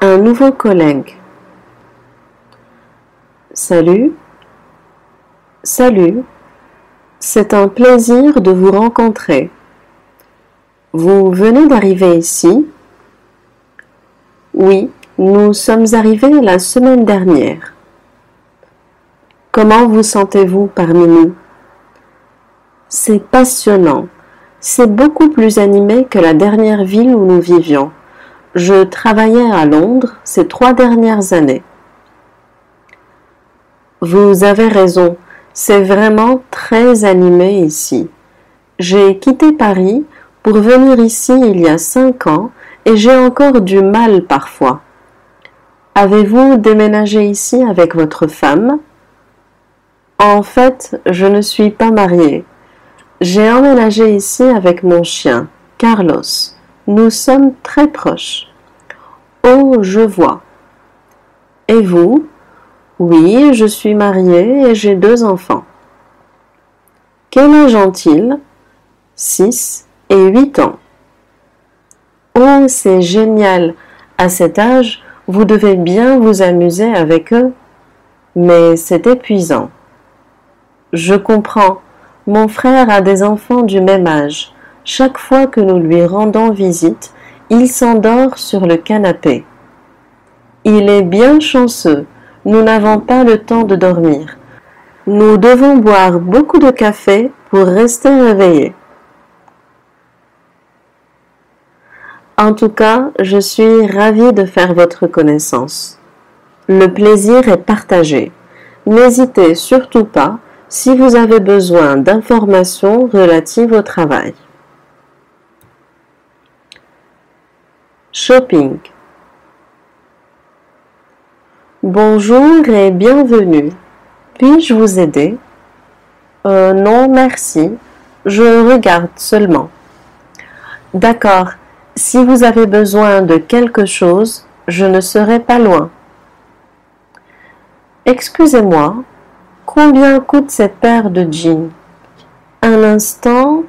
Un nouveau collègue. Salut. Salut. C'est un plaisir de vous rencontrer. Vous venez d'arriver ici? Oui, nous sommes arrivés la semaine dernière. Comment vous sentez-vous parmi nous? C'est passionnant. C'est beaucoup plus animé que la dernière ville où nous vivions. Je travaillais à Londres ces trois dernières années. Vous avez raison, c'est vraiment très animé ici. J'ai quitté Paris pour venir ici il y a cinq ans et j'ai encore du mal parfois. Avez-vous déménagé ici avec votre femme? En fait, je ne suis pas mariée. J'ai emménagé ici avec mon chien, Carlos. Nous sommes très proches. Oh, je vois. Et vous? Oui, je suis mariée et j'ai deux enfants. Quel âge ont-ils? Six et huit ans. Oh, c'est génial. À cet âge, vous devez bien vous amuser avec eux. Mais c'est épuisant. Je comprends. Mon frère a des enfants du même âge. Chaque fois que nous lui rendons visite, il s'endort sur le canapé. Il est bien chanceux. Nous n'avons pas le temps de dormir. Nous devons boire beaucoup de café pour rester réveillés. En tout cas, je suis ravie de faire votre connaissance. Le plaisir est partagé. N'hésitez surtout pas si vous avez besoin d'informations relatives au travail. Shopping. Bonjour et bienvenue. Puis-je vous aider? Euh, Non, merci. Je regarde seulement. D'accord. Si vous avez besoin de quelque chose, je ne serai pas loin. Excusez-moi, combien coûte cette paire de jeans? Un instant,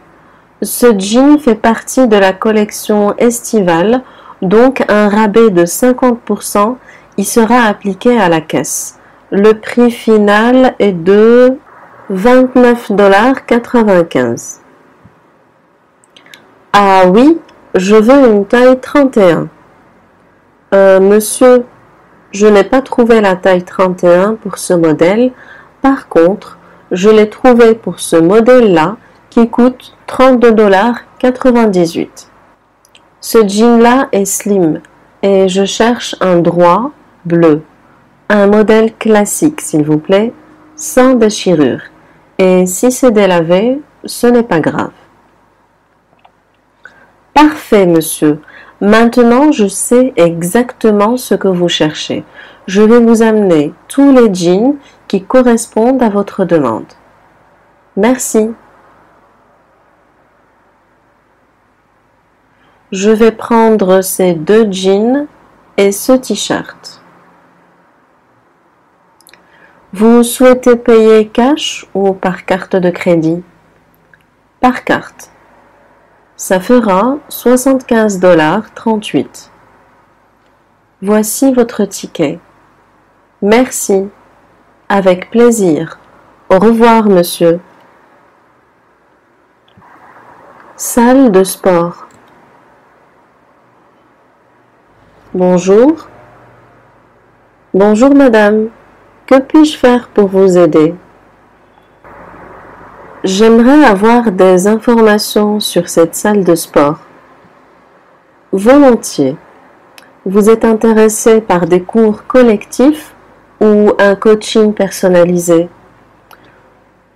ce jean fait partie de la collection estivale, donc un rabais de 50% y sera appliqué à la caisse. Le prix final est de 29,95$. Ah oui, je veux une taille 31. Euh, monsieur, je n'ai pas trouvé la taille 31 pour ce modèle. Par contre, je l'ai trouvé pour ce modèle-là qui coûte 32,98$. Ce jean-là est slim et je cherche un droit bleu. Un modèle classique, s'il vous plaît, sans déchirure. Et si c'est délavé, ce n'est pas grave. Parfait, monsieur. Maintenant, je sais exactement ce que vous cherchez. Je vais vous amener tous les jeans qui correspondent à votre demande. Merci. Je vais prendre ces deux jeans et ce t-shirt. Vous souhaitez payer cash ou par carte de crédit? Par carte. Ça fera 75 dollars 38. Voici votre ticket. Merci. Avec plaisir. Au revoir, monsieur. Salle de sport. Bonjour. Bonjour, madame. Que puis-je faire pour vous aider? J'aimerais avoir des informations sur cette salle de sport. Volontiers. Vous êtes intéressé par des cours collectifs ou un coaching personnalisé?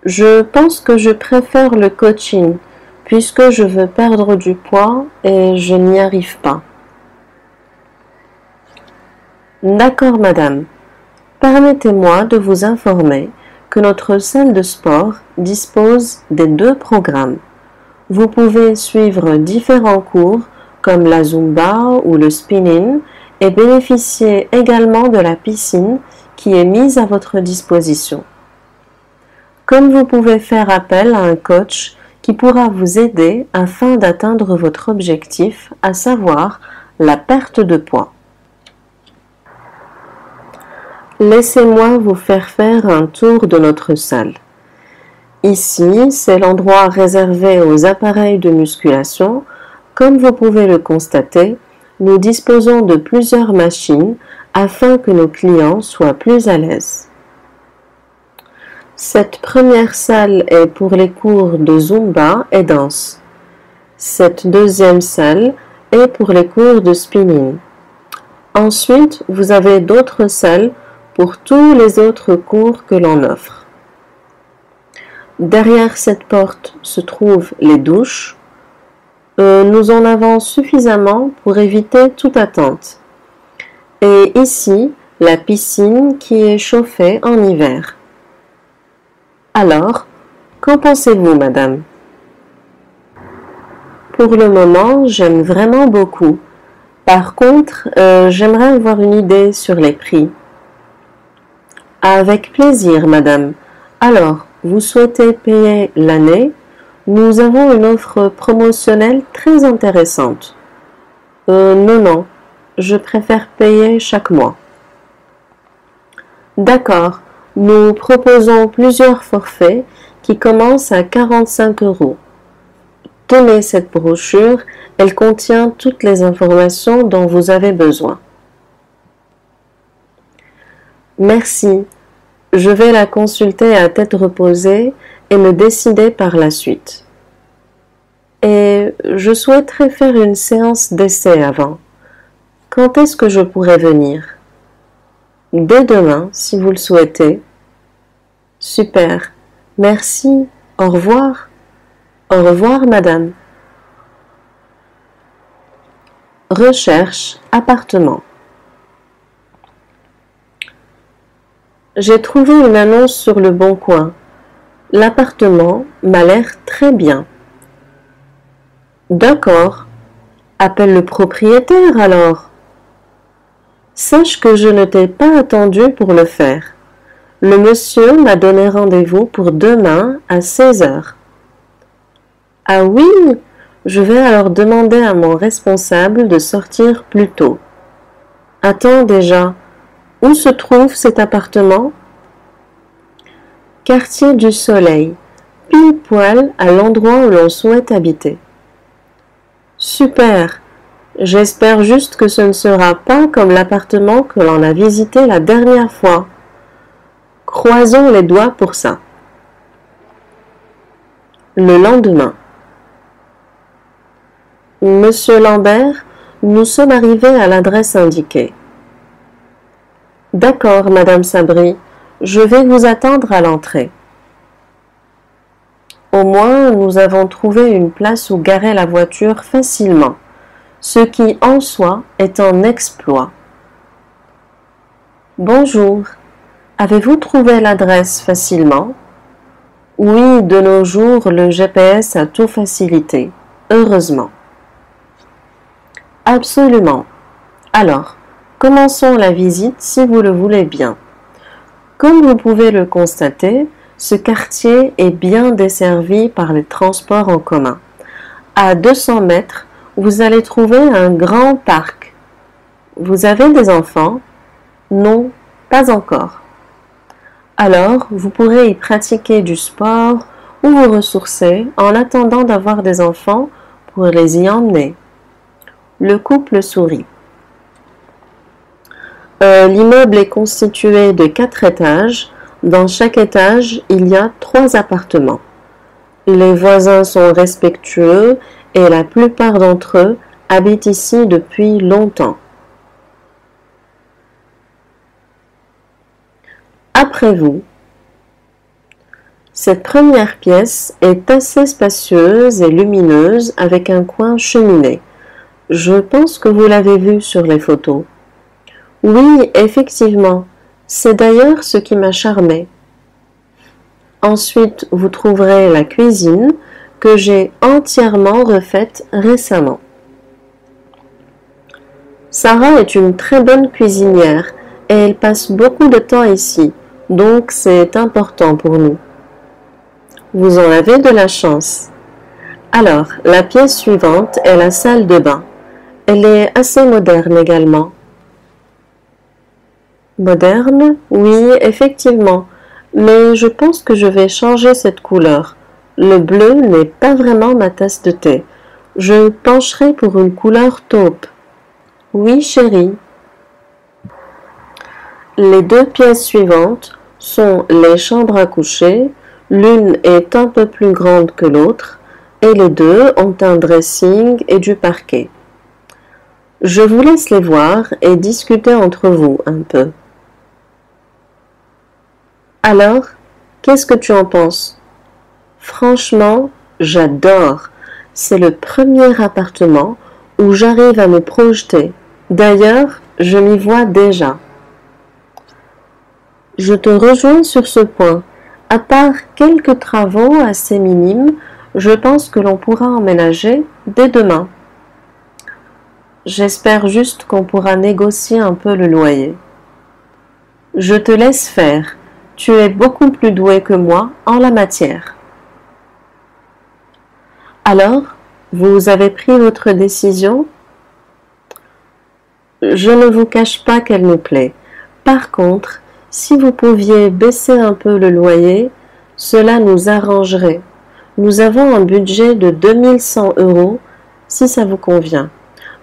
Je pense que je préfère le coaching puisque je veux perdre du poids et je n'y arrive pas. D'accord, madame. Permettez-moi de vous informer que notre salle de sport dispose des deux programmes. Vous pouvez suivre différents cours comme la Zumba ou le spinning et bénéficier également de la piscine qui est mise à votre disposition. Comme vous pouvez faire appel à un coach qui pourra vous aider afin d'atteindre votre objectif, à savoir la perte de poids. Laissez-moi vous faire faire un tour de notre salle. Ici, c'est l'endroit réservé aux appareils de musculation. Comme vous pouvez le constater, nous disposons de plusieurs machines afin que nos clients soient plus à l'aise. Cette première salle est pour les cours de Zumba et danse. Cette deuxième salle est pour les cours de spinning. Ensuite, vous avez d'autres salles pour tous les autres cours que l'on offre. Derrière cette porte se trouvent les douches. Euh, nous en avons suffisamment pour éviter toute attente. Et ici, la piscine qui est chauffée en hiver. Alors, qu'en pensez-vous, madame? Pour le moment, j'aime vraiment beaucoup. Par contre, euh, j'aimerais avoir une idée sur les prix. Avec plaisir, madame. Alors, vous souhaitez payer l'année? Nous avons une offre promotionnelle très intéressante. Euh, non, non, je préfère payer chaque mois. D'accord. Nous proposons plusieurs forfaits qui commencent à 45 euros. Tenez cette brochure, elle contient toutes les informations dont vous avez besoin. Merci. Je vais la consulter à tête reposée et me décider par la suite. Et je souhaiterais faire une séance d'essai avant. Quand est-ce que je pourrais venir? Dès demain si vous le souhaitez. Super. Merci. Au revoir. Au revoir, madame. Recherche appartement. J'ai trouvé une annonce sur le bon coin. L'appartement m'a l'air très bien. D'accord. Appelle le propriétaire alors. Sache que je ne t'ai pas attendu pour le faire. Le monsieur m'a donné rendez-vous pour demain à 16 heures. Ah oui, je vais alors demander à mon responsable de sortir plus tôt. Attends déjà, où se trouve cet appartement? Quartier du Soleil, pile poil à l'endroit où l'on souhaite habiter. Super, J'espère juste que ce ne sera pas comme l'appartement que l'on a visité la dernière fois. Croisons les doigts pour ça. Le lendemain. Monsieur Lambert, nous sommes arrivés à l'adresse indiquée. D'accord, Madame Sabri, je vais vous attendre à l'entrée. Au moins, nous avons trouvé une place où garer la voiture facilement ce qui en soi est un exploit. Bonjour, avez-vous trouvé l'adresse facilement? Oui, de nos jours, le GPS a tout facilité, heureusement. Absolument. Alors, commençons la visite si vous le voulez bien. Comme vous pouvez le constater, ce quartier est bien desservi par les transports en commun. À 200 mètres, vous allez trouver un grand parc. Vous avez des enfants? Non, pas encore. Alors, vous pourrez y pratiquer du sport ou vous ressourcer en attendant d'avoir des enfants pour les y emmener. Le couple sourit. Euh, l'immeuble est constitué de quatre étages. Dans chaque étage, il y a trois appartements. Les voisins sont respectueux et la plupart d'entre eux habitent ici depuis longtemps. Après vous, cette première pièce est assez spacieuse et lumineuse avec un coin cheminée. Je pense que vous l'avez vu sur les photos. Oui, effectivement, c'est d'ailleurs ce qui m'a charmé. Ensuite, vous trouverez la cuisine que j'ai entièrement refaite récemment. Sarah est une très bonne cuisinière et elle passe beaucoup de temps ici, donc c'est important pour nous. Vous en avez de la chance. Alors, la pièce suivante est la salle de bain. Elle est assez moderne également. Moderne, oui, effectivement, mais je pense que je vais changer cette couleur. Le bleu n'est pas vraiment ma tasse de thé. Je pencherai pour une couleur taupe. Oui, chérie. Les deux pièces suivantes sont les chambres à coucher, l'une est un peu plus grande que l'autre, et les deux ont un dressing et du parquet. Je vous laisse les voir et discuter entre vous un peu. Alors, qu'est-ce que tu en penses? Franchement, j'adore. C'est le premier appartement où j'arrive à me projeter. D'ailleurs, je m'y vois déjà. Je te rejoins sur ce point. À part quelques travaux assez minimes, je pense que l'on pourra emménager dès demain. J'espère juste qu'on pourra négocier un peu le loyer. Je te laisse faire. Tu es beaucoup plus doué que moi en la matière. Alors, vous avez pris votre décision? Je ne vous cache pas qu'elle nous plaît. Par contre, si vous pouviez baisser un peu le loyer, cela nous arrangerait. Nous avons un budget de 2100 euros, si ça vous convient.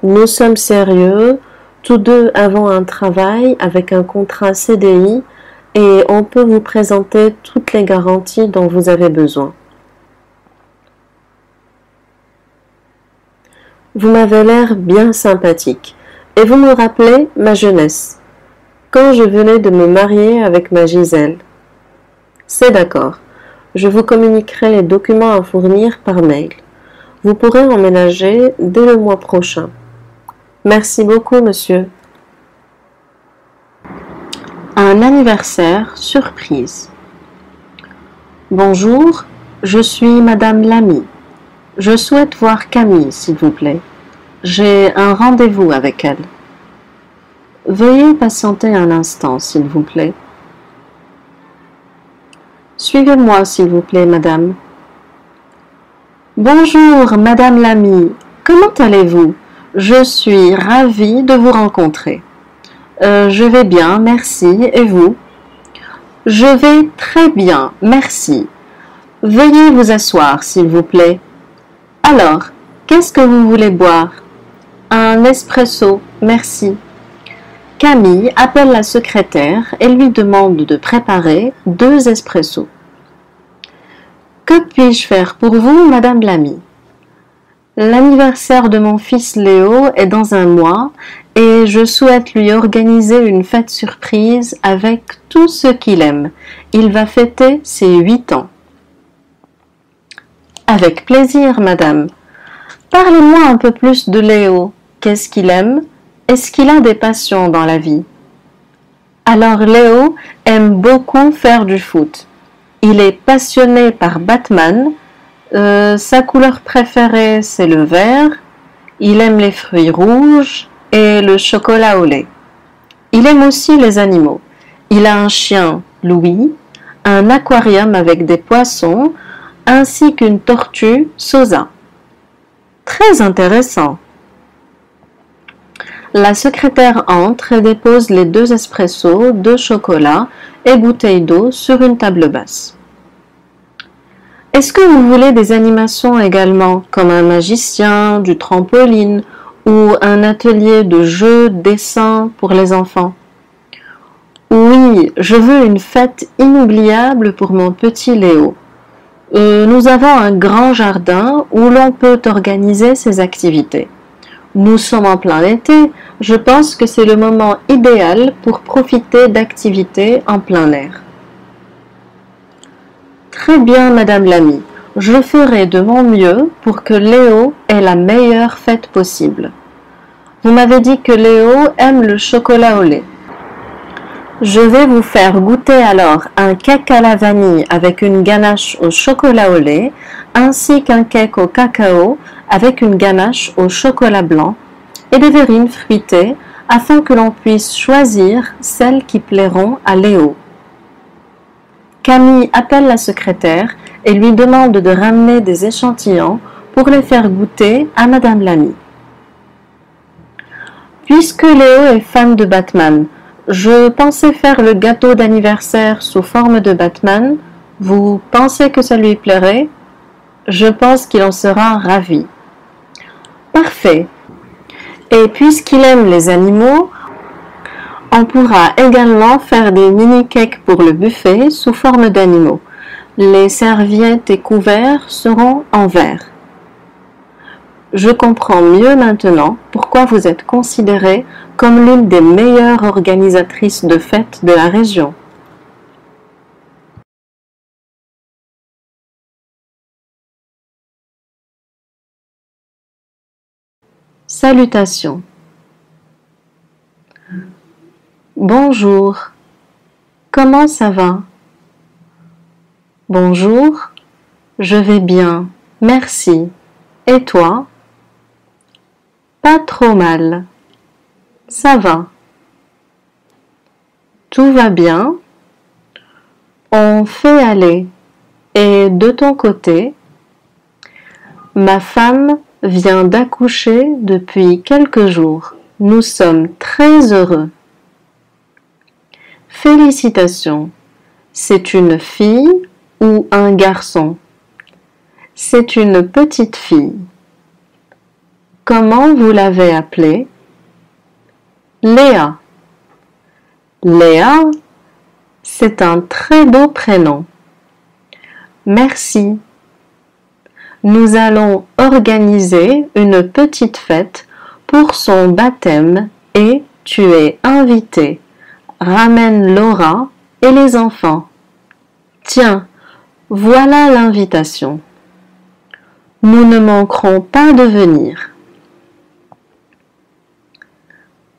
Nous sommes sérieux, tous deux avons un travail avec un contrat CDI et on peut vous présenter toutes les garanties dont vous avez besoin. Vous m'avez l'air bien sympathique, et vous me rappelez ma jeunesse, quand je venais de me marier avec ma Gisèle. C'est d'accord, je vous communiquerai les documents à fournir par mail. Vous pourrez emménager dès le mois prochain. Merci beaucoup, monsieur. Un anniversaire surprise. Bonjour, je suis Madame Lamy. Je souhaite voir Camille, s'il vous plaît. J'ai un rendez-vous avec elle. Veuillez patienter un instant, s'il vous plaît. Suivez-moi, s'il vous plaît, madame. Bonjour, madame Lamy. Comment allez-vous? Je suis ravie de vous rencontrer. Euh, je vais bien, merci. Et vous? Je vais très bien, merci. Veuillez vous asseoir, s'il vous plaît. Alors, qu'est-ce que vous voulez boire? Un espresso, merci. Camille appelle la secrétaire et lui demande de préparer deux espressos. Que puis-je faire pour vous, Madame Lamy L'anniversaire de mon fils Léo est dans un mois et je souhaite lui organiser une fête surprise avec tout ce qu'il aime. Il va fêter ses huit ans. Avec plaisir, madame. Parlez-moi un peu plus de Léo. Qu'est-ce qu'il aime? Est-ce qu'il a des passions dans la vie? Alors Léo aime beaucoup faire du foot. Il est passionné par Batman. Euh, sa couleur préférée, c'est le vert. Il aime les fruits rouges et le chocolat au lait. Il aime aussi les animaux. Il a un chien, Louis, un aquarium avec des poissons, ainsi qu'une tortue Sosa. Très intéressant. La secrétaire entre et dépose les deux espressos, deux chocolats et bouteilles d'eau sur une table basse. Est-ce que vous voulez des animations également, comme un magicien, du trampoline ou un atelier de jeux, dessin pour les enfants? Oui, je veux une fête inoubliable pour mon petit Léo. Euh, nous avons un grand jardin où l'on peut organiser ces activités. Nous sommes en plein été, je pense que c'est le moment idéal pour profiter d'activités en plein air. Très bien, Madame Lamy. Je ferai de mon mieux pour que Léo ait la meilleure fête possible. Vous m'avez dit que Léo aime le chocolat au lait. Je vais vous faire goûter alors un cake à la vanille avec une ganache au chocolat au lait, ainsi qu'un cake au cacao avec une ganache au chocolat blanc et des verrines fruitées afin que l'on puisse choisir celles qui plairont à Léo. Camille appelle la secrétaire et lui demande de ramener des échantillons pour les faire goûter à Madame Lamy. Puisque Léo est fan de Batman, Je pensais faire le gâteau d'anniversaire sous forme de Batman. Vous pensez que ça lui plairait? Je pense qu'il en sera ravi. Parfait. Et puisqu'il aime les animaux, on pourra également faire des mini-cakes pour le buffet sous forme d'animaux. Les serviettes et couverts seront en verre. Je comprends mieux maintenant pourquoi vous êtes considérée comme l'une des meilleures organisatrices de fêtes de la région. Salutations. Bonjour. Comment ça va? Bonjour. Je vais bien. Merci. Et toi? Pas trop mal. Ça va. Tout va bien? On fait aller. Et de ton côté? Ma femme vient d'accoucher depuis quelques jours. Nous sommes très heureux. Félicitations. C'est une fille ou un garçon? C'est une petite fille. Comment vous l'avez appelée? Léa. Léa, c'est un très beau prénom. Merci nous allons organiser une petite fête pour son baptême et tu es invité. Ramène Laura et les enfants. Tiens, voilà l'invitation. Nous ne manquerons pas de venir.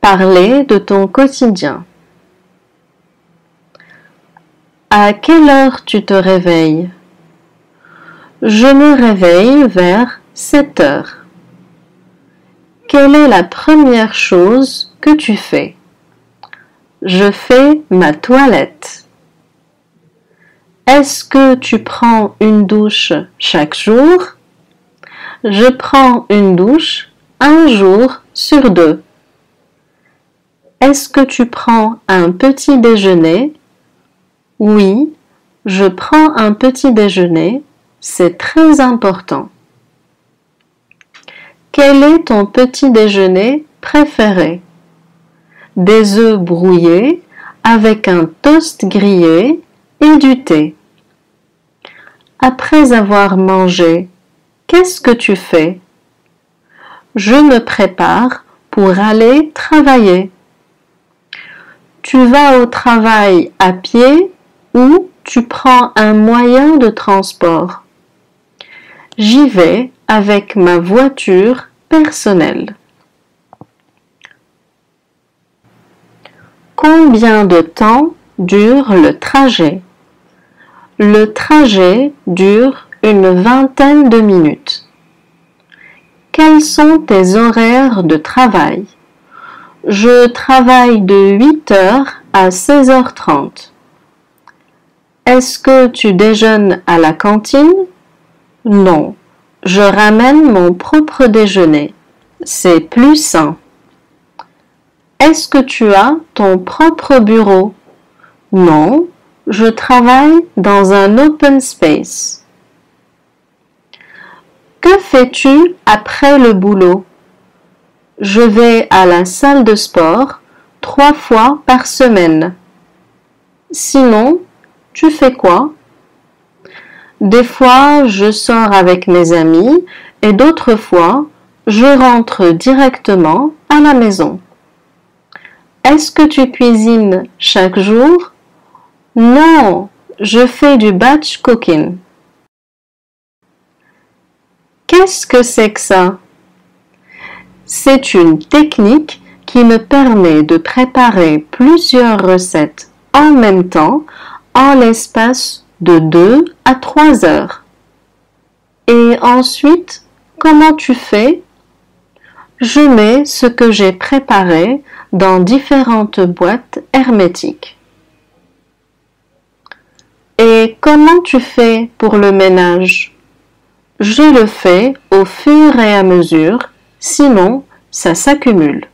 Parler de ton quotidien. À quelle heure tu te réveilles? Je me réveille vers 7 heures. Quelle est la première chose que tu fais? Je fais ma toilette. Est-ce que tu prends une douche chaque jour? Je prends une douche un jour sur deux. Est-ce que tu prends un petit déjeuner? Oui, je prends un petit déjeuner c'est très important. Quel est ton petit déjeuner préféré? Des œufs brouillés avec un toast grillé et du thé. Après avoir mangé, qu'est-ce que tu fais? Je me prépare pour aller travailler. Tu vas au travail à pied ou tu prends un moyen de transport? J'y vais avec ma voiture personnelle. Combien de temps dure le trajet? Le trajet dure une vingtaine de minutes. Quels sont tes horaires de travail? Je travaille de 8h à 16h30. Est-ce que tu déjeunes à la cantine? Non, je ramène mon propre déjeuner. C'est plus sain. Est-ce que tu as ton propre bureau? Non, je travaille dans un open space. Que fais-tu après le boulot? Je vais à la salle de sport trois fois par semaine. Sinon, tu fais quoi? Des fois, je sors avec mes amis et d'autres fois, je rentre directement à la maison. Est-ce que tu cuisines chaque jour? Non, je fais du batch cooking. Qu'est-ce que c'est que ça? C'est une technique qui me permet de préparer plusieurs recettes en même temps en l'espace de 2 à 3 heures. Et ensuite, comment tu fais Je mets ce que j'ai préparé dans différentes boîtes hermétiques. Et comment tu fais pour le ménage? Je le fais au fur et à mesure, sinon ça s'accumule.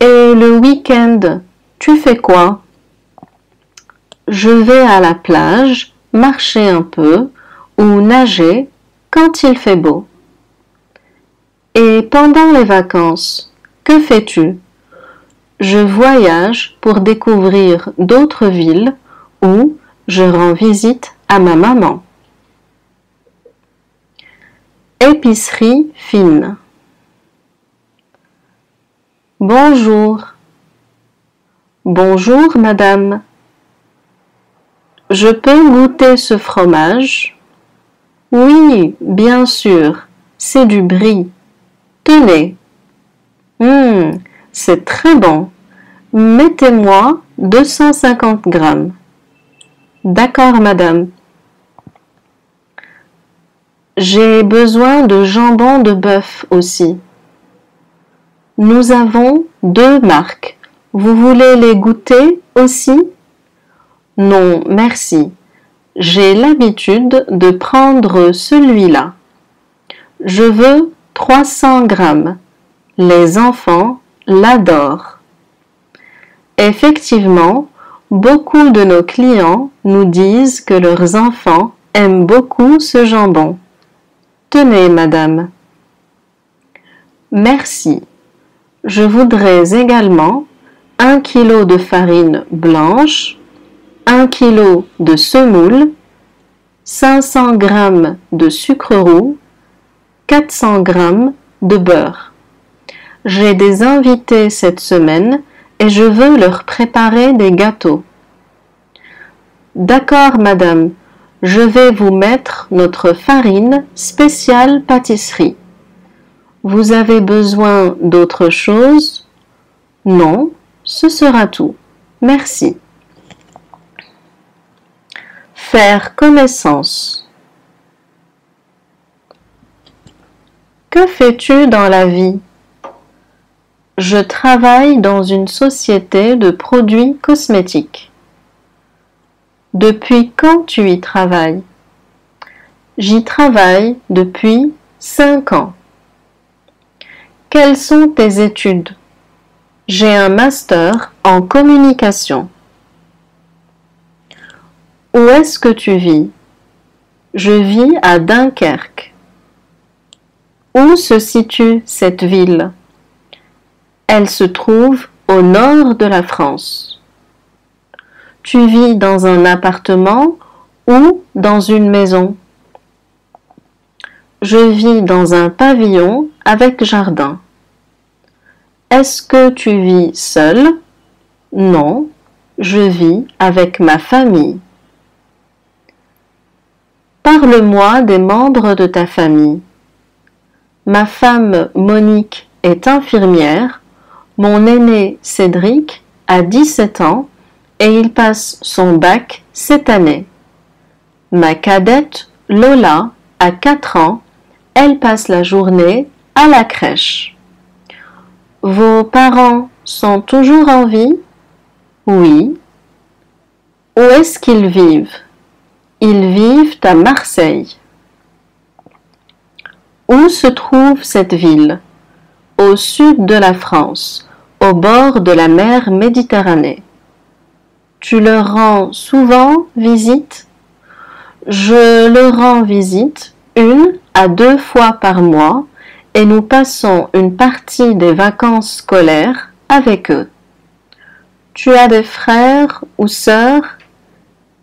Et le week-end, tu fais quoi? Je vais à la plage, marcher un peu ou nager quand il fait beau. Et pendant les vacances, que fais-tu? Je voyage pour découvrir d'autres villes ou je rends visite à ma maman. Épicerie fine. Bonjour. Bonjour, madame. Je peux goûter ce fromage? Oui, bien sûr, c'est du brie. Tenez. Hum, c'est très bon. Mettez-moi 250 grammes. D'accord, madame. J'ai besoin de jambon de bœuf aussi. Nous avons deux marques. Vous voulez les goûter aussi? Non, merci. J'ai l'habitude de prendre celui-là. Je veux 300 grammes. Les enfants l'adorent. Effectivement, beaucoup de nos clients nous disent que leurs enfants aiment beaucoup ce jambon. Tenez, madame. Merci. Je voudrais également un kilo de farine blanche, un kilo de semoule, 500 g de sucre roux, 400 g de beurre. J'ai des invités cette semaine et je veux leur préparer des gâteaux. D'accord, madame, je vais vous mettre notre farine spéciale pâtisserie. Vous avez besoin d'autre chose? Non, ce sera tout. Merci. Faire connaissance. Que fais-tu dans la vie? Je travaille dans une société de produits cosmétiques. Depuis quand tu y travailles? J'y travaille depuis cinq ans. Quelles sont tes études? J'ai un master en communication. Où est-ce que tu vis? Je vis à Dunkerque. Où se situe cette ville? Elle se trouve au nord de la France. Tu vis dans un appartement ou dans une maison? Je vis dans un pavillon avec jardin. Est-ce que tu vis seul? Non, je vis avec ma famille. Parle-moi des membres de ta famille. Ma femme Monique est infirmière. Mon aîné Cédric a 17 ans et il passe son bac cette année. Ma cadette Lola a 4 ans, elle passe la journée à la crèche. Vos parents sont toujours en vie? Oui. Où est-ce qu'ils vivent? Ils vivent à Marseille. Où se trouve cette ville? Au sud de la France, au bord de la mer Méditerranée. Tu leur rends souvent visite? Je leur rends visite une à deux fois par mois et nous passons une partie des vacances scolaires avec eux. Tu as des frères ou sœurs?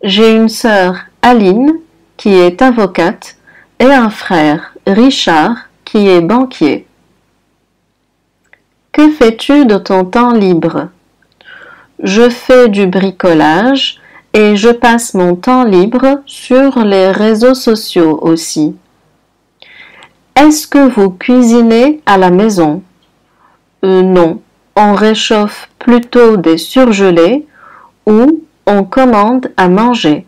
J'ai une sœur Aline qui est avocate et un frère Richard qui est banquier. Que fais-tu de ton temps libre? Je fais du bricolage et je passe mon temps libre sur les réseaux sociaux aussi. Est-ce que vous cuisinez à la maison? Euh, Non, on réchauffe plutôt des surgelés ou on commande à manger.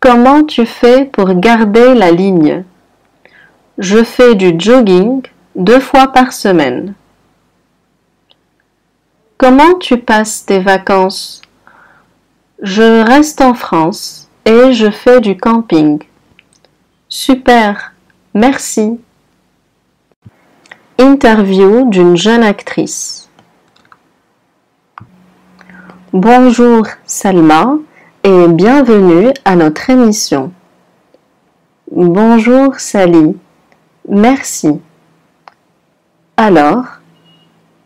Comment tu fais pour garder la ligne? Je fais du jogging deux fois par semaine. Comment tu passes tes vacances? Je reste en France et je fais du camping. Super, merci. Interview d'une jeune actrice. Bonjour Salma et bienvenue à notre émission. Bonjour Sally, merci. Alors,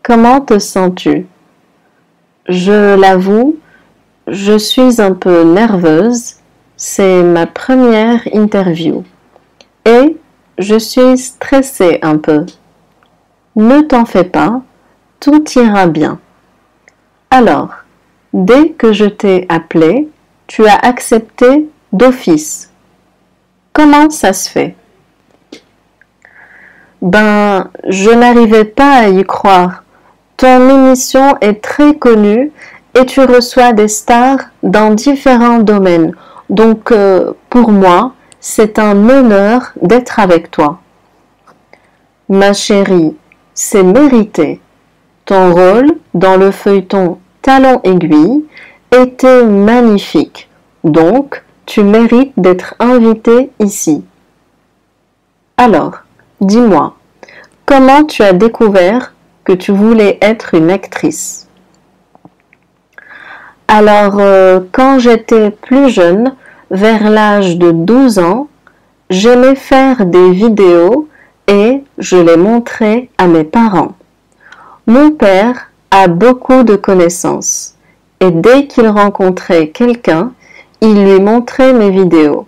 comment te sens-tu? Je l'avoue, je suis un peu nerveuse, c'est ma première interview et je suis stressée un peu. Ne t'en fais pas, tout ira bien. Alors, dès que je t'ai appelé, tu as accepté d'office. Comment ça se fait? Ben, je n'arrivais pas à y croire. Ton émission est très connue et tu reçois des stars dans différents domaines. Donc, euh, pour moi, c'est un honneur d'être avec toi. Ma chérie, c'est mérité. Ton rôle dans le feuilleton Talon aiguille était magnifique. Donc, tu mérites d'être invité ici. Alors, dis-moi, comment tu as découvert que tu voulais être une actrice? Alors, euh, quand j'étais plus jeune, vers l'âge de 12 ans, j'aimais faire des vidéos et je les montrais à mes parents. Mon père a beaucoup de connaissances et dès qu'il rencontrait quelqu'un, il lui montrait mes vidéos.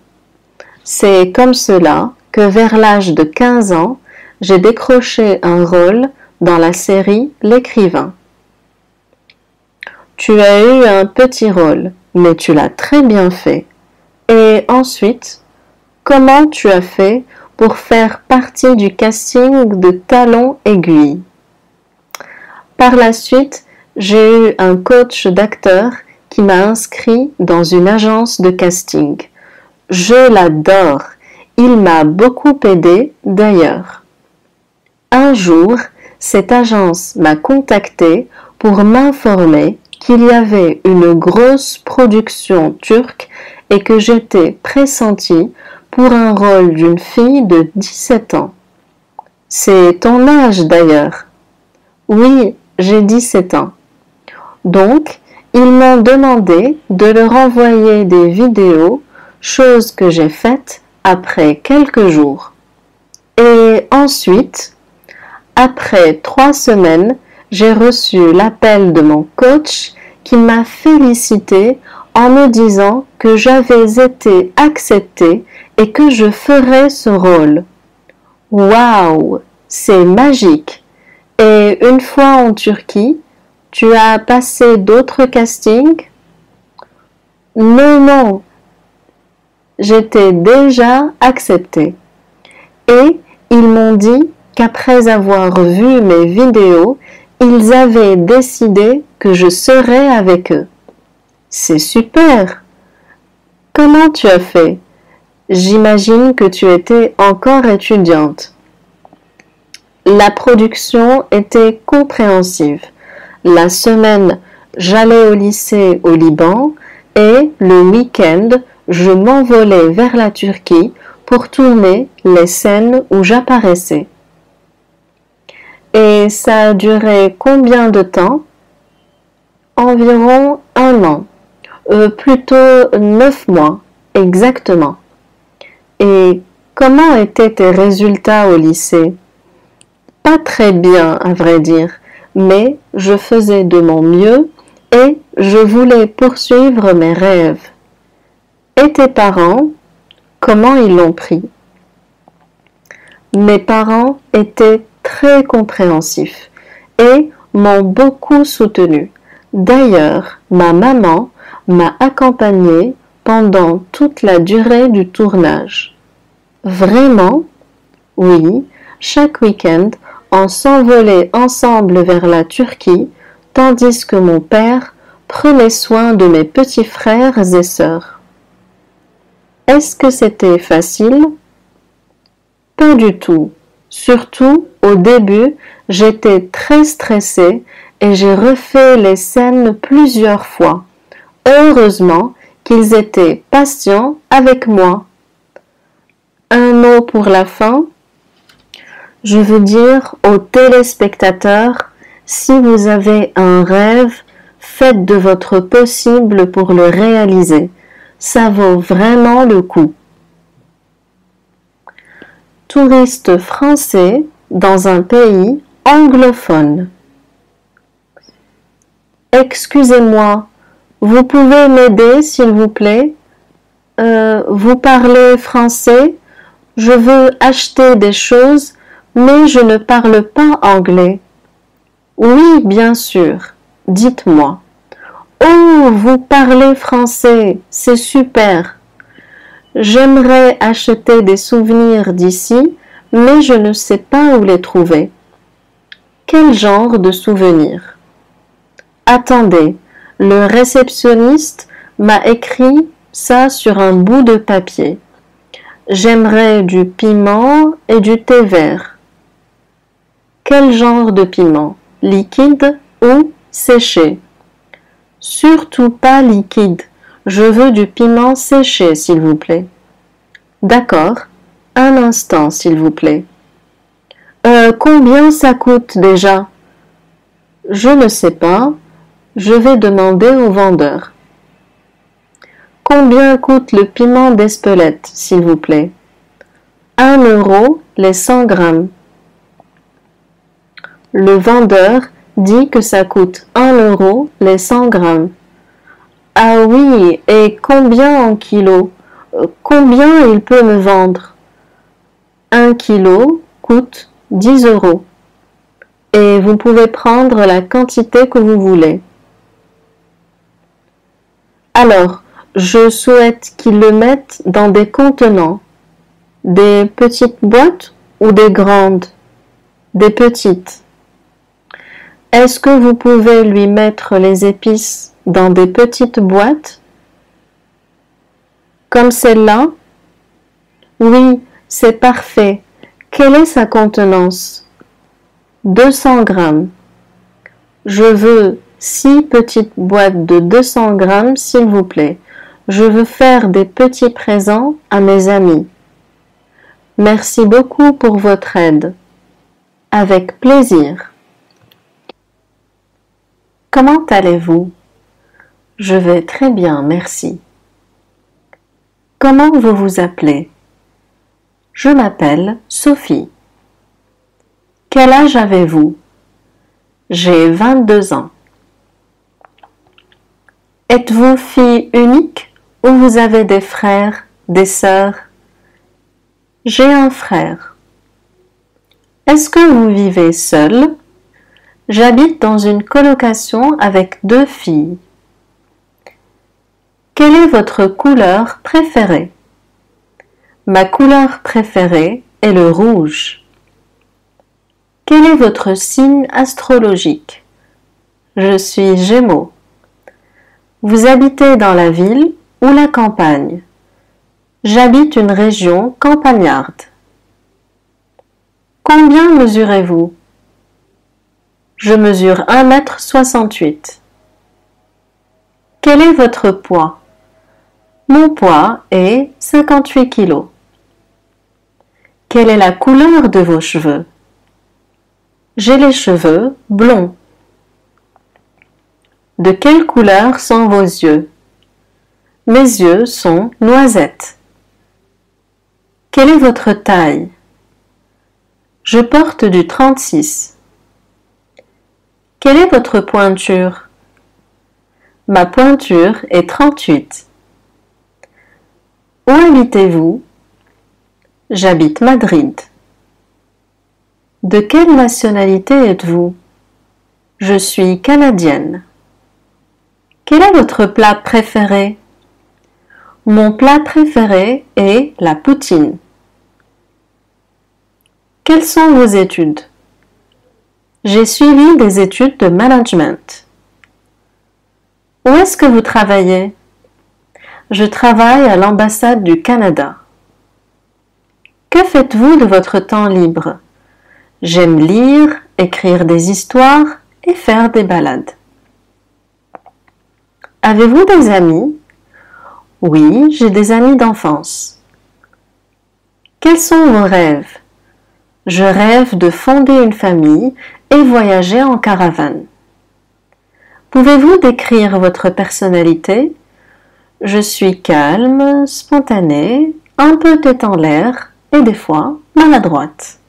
C'est comme cela que vers l'âge de 15 ans, j'ai décroché un rôle dans la série L'écrivain. Tu as eu un petit rôle, mais tu l'as très bien fait. Et ensuite, comment tu as fait pour faire partie du casting de Talons Aiguilles Par la suite, j'ai eu un coach d'acteur qui m'a inscrit dans une agence de casting. Je l'adore. Il m'a beaucoup aidé d'ailleurs. Un jour, cette agence m'a contacté pour m'informer qu'il y avait une grosse production turque et que j'étais pressentie pour un rôle d'une fille de 17 ans. C'est ton âge d'ailleurs. Oui, j'ai 17 ans. Donc, ils m'ont demandé de leur envoyer des vidéos, chose que j'ai faite après quelques jours. Et ensuite, après trois semaines, j'ai reçu l'appel de mon coach qui m'a félicité en me disant que j'avais été acceptée et que je ferais ce rôle. Waouh, c'est magique. Et une fois en Turquie, tu as passé d'autres castings? Non, non. J'étais déjà acceptée. Et ils m'ont dit qu'après avoir vu mes vidéos, ils avaient décidé que je serais avec eux. C'est super. Comment tu as fait? J'imagine que tu étais encore étudiante. La production était compréhensive. La semaine, j'allais au lycée au Liban et le week-end, je m'envolais vers la Turquie pour tourner les scènes où j'apparaissais. Et ça a duré combien de temps? Environ un an. Euh, plutôt neuf mois, exactement. Et comment étaient tes résultats au lycée? Pas très bien, à vrai dire, mais je faisais de mon mieux et je voulais poursuivre mes rêves. Et tes parents, comment ils l'ont pris? Mes parents étaient très compréhensifs et m'ont beaucoup soutenu. D'ailleurs, ma maman m'a accompagné pendant toute la durée du tournage. Vraiment? Oui, chaque week-end, on s'envolait ensemble vers la Turquie, tandis que mon père prenait soin de mes petits frères et sœurs. Est-ce que c'était facile? Pas du tout. Surtout au début, j'étais très stressée et j'ai refait les scènes plusieurs fois. Heureusement qu'ils étaient patients avec moi. Un mot pour la fin? Je veux dire aux téléspectateurs, si vous avez un rêve, Faites de votre possible pour le réaliser. Ça vaut vraiment le coup. Touriste français dans un pays anglophone. Excusez-moi, vous pouvez m'aider s'il vous plaît? Euh, Vous parlez français? Je veux acheter des choses, mais je ne parle pas anglais. Oui, bien sûr. Dites-moi. Oh, vous parlez français, c'est super. J'aimerais acheter des souvenirs d'ici, mais je ne sais pas où les trouver. Quel genre de souvenirs? Attendez, le réceptionniste m'a écrit ça sur un bout de papier. J'aimerais du piment et du thé vert. Quel genre de piment? Liquide ou séché? Surtout pas liquide. Je veux du piment séché, s'il vous plaît. D'accord. Un instant, s'il vous plaît. Euh, combien ça coûte déjà? Je ne sais pas. Je vais demander au vendeur. Combien coûte le piment d'Espelette, s'il vous plaît? Un euro les 100 grammes. Le vendeur dit que ça coûte un euro les 100 grammes. Ah oui, et combien en kilo Combien il peut me vendre? Un kilo coûte 10 euros. Et vous pouvez prendre la quantité que vous voulez. Alors, je souhaite qu'il le mette dans des contenants. Des petites boîtes ou des grandes? Des petites. Est-ce que vous pouvez lui mettre les épices dans des petites boîtes? Comme celle-là? Oui, c'est parfait. Quelle est sa contenance? 200 grammes. Je veux six petites boîtes de 200 grammes, s'il vous plaît. Je veux faire des petits présents à mes amis. Merci beaucoup pour votre aide. Avec plaisir. Comment allez-vous? Je vais très bien, merci. Comment vous vous appelez? Je m'appelle Sophie. Quel âge avez-vous? J'ai 22 ans. Êtes-vous fille unique ou vous avez des frères, des sœurs? J'ai un frère. Est-ce que vous vivez seul? J'habite dans une colocation avec deux filles. Quelle est votre couleur préférée? Ma couleur préférée est le rouge. Quel est votre signe astrologique? Je suis Gémeaux. Vous habitez dans la ville ou la campagne? J'habite une région campagnarde. Combien mesurez-vous? Je mesure 1 m Quel est votre poids? Mon poids est 58 kg. Quelle est la couleur de vos cheveux? J'ai les cheveux blonds. De quelle couleur sont vos yeux? Mes yeux sont noisettes. Quelle est votre taille? Je porte du 36. Quelle est votre pointure? Ma pointure est 38. Où habitez-vous? J'habite Madrid. De quelle nationalité êtes-vous? Je suis canadienne. Quel est votre plat préféré? Mon plat préféré est la poutine. Quelles sont vos études? J'ai suivi des études de management. Où est-ce que vous travaillez? Je travaille à l'ambassade du Canada. Que faites-vous de votre temps libre? J'aime lire, écrire des histoires et faire des balades. Avez-vous des amis? Oui, j'ai des amis d'enfance. Quels sont vos rêves? Je rêve de fonder une famille et voyager en caravane. Pouvez-vous décrire votre personnalité? Je suis calme, spontanée, un peu tête en l'air et des fois maladroite.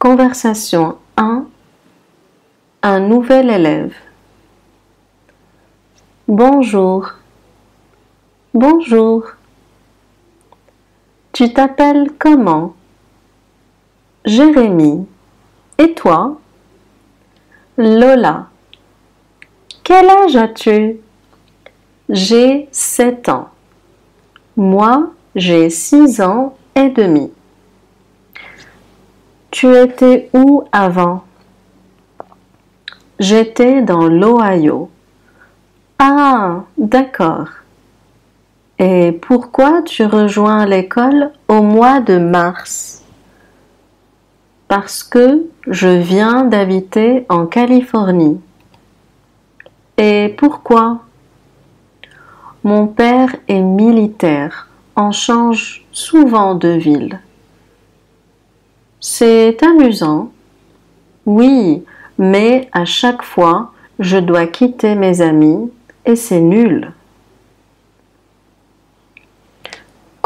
Conversation 1 Un nouvel élève. Bonjour. Bonjour. Tu t'appelles comment? Jérémie. Et toi? Lola. Quel âge as-tu? J'ai 7 ans. Moi, j'ai 6 ans et demi. Tu étais où avant? J'étais dans l'Ohio. Ah, d'accord. Et pourquoi tu rejoins l'école au mois de mars? Parce que je viens d'habiter en Californie. Et pourquoi? Mon père est militaire, on change souvent de ville. C'est amusant. Oui, mais à chaque fois, je dois quitter mes amis et c'est nul.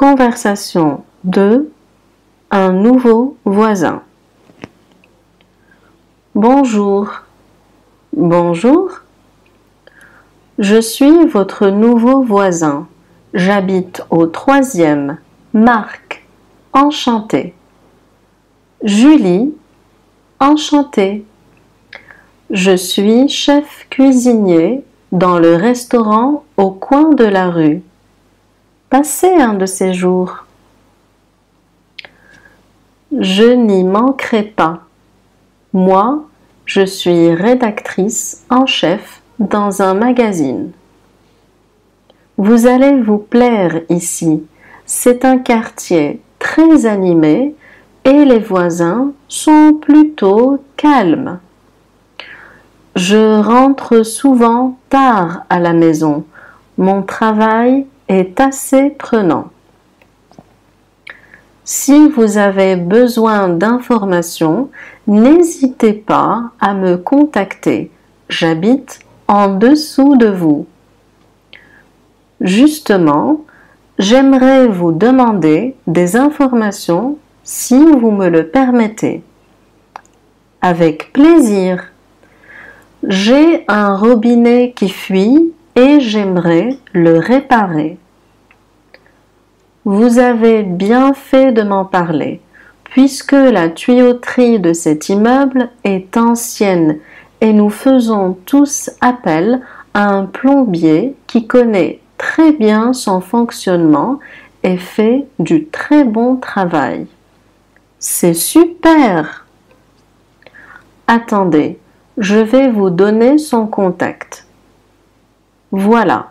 Conversation 2. Un nouveau voisin. Bonjour. Bonjour. Je suis votre nouveau voisin. J'habite au troisième. Marc. Enchanté. Julie. Enchanté. Je suis chef cuisinier dans le restaurant au coin de la rue. Un de ces jours. Je n'y manquerai pas. Moi, je suis rédactrice en chef dans un magazine. Vous allez vous plaire ici. C'est un quartier très animé et les voisins sont plutôt calmes. Je rentre souvent tard à la maison. Mon travail est assez prenant. Si vous avez besoin d'informations, n'hésitez pas à me contacter. J'habite en dessous de vous. Justement, j'aimerais vous demander des informations si vous me le permettez. Avec plaisir. J'ai un robinet qui fuit et j'aimerais le réparer. Vous avez bien fait de m'en parler, puisque la tuyauterie de cet immeuble est ancienne et nous faisons tous appel à un plombier qui connaît très bien son fonctionnement et fait du très bon travail. C'est super. Attendez, je vais vous donner son contact. Voilà,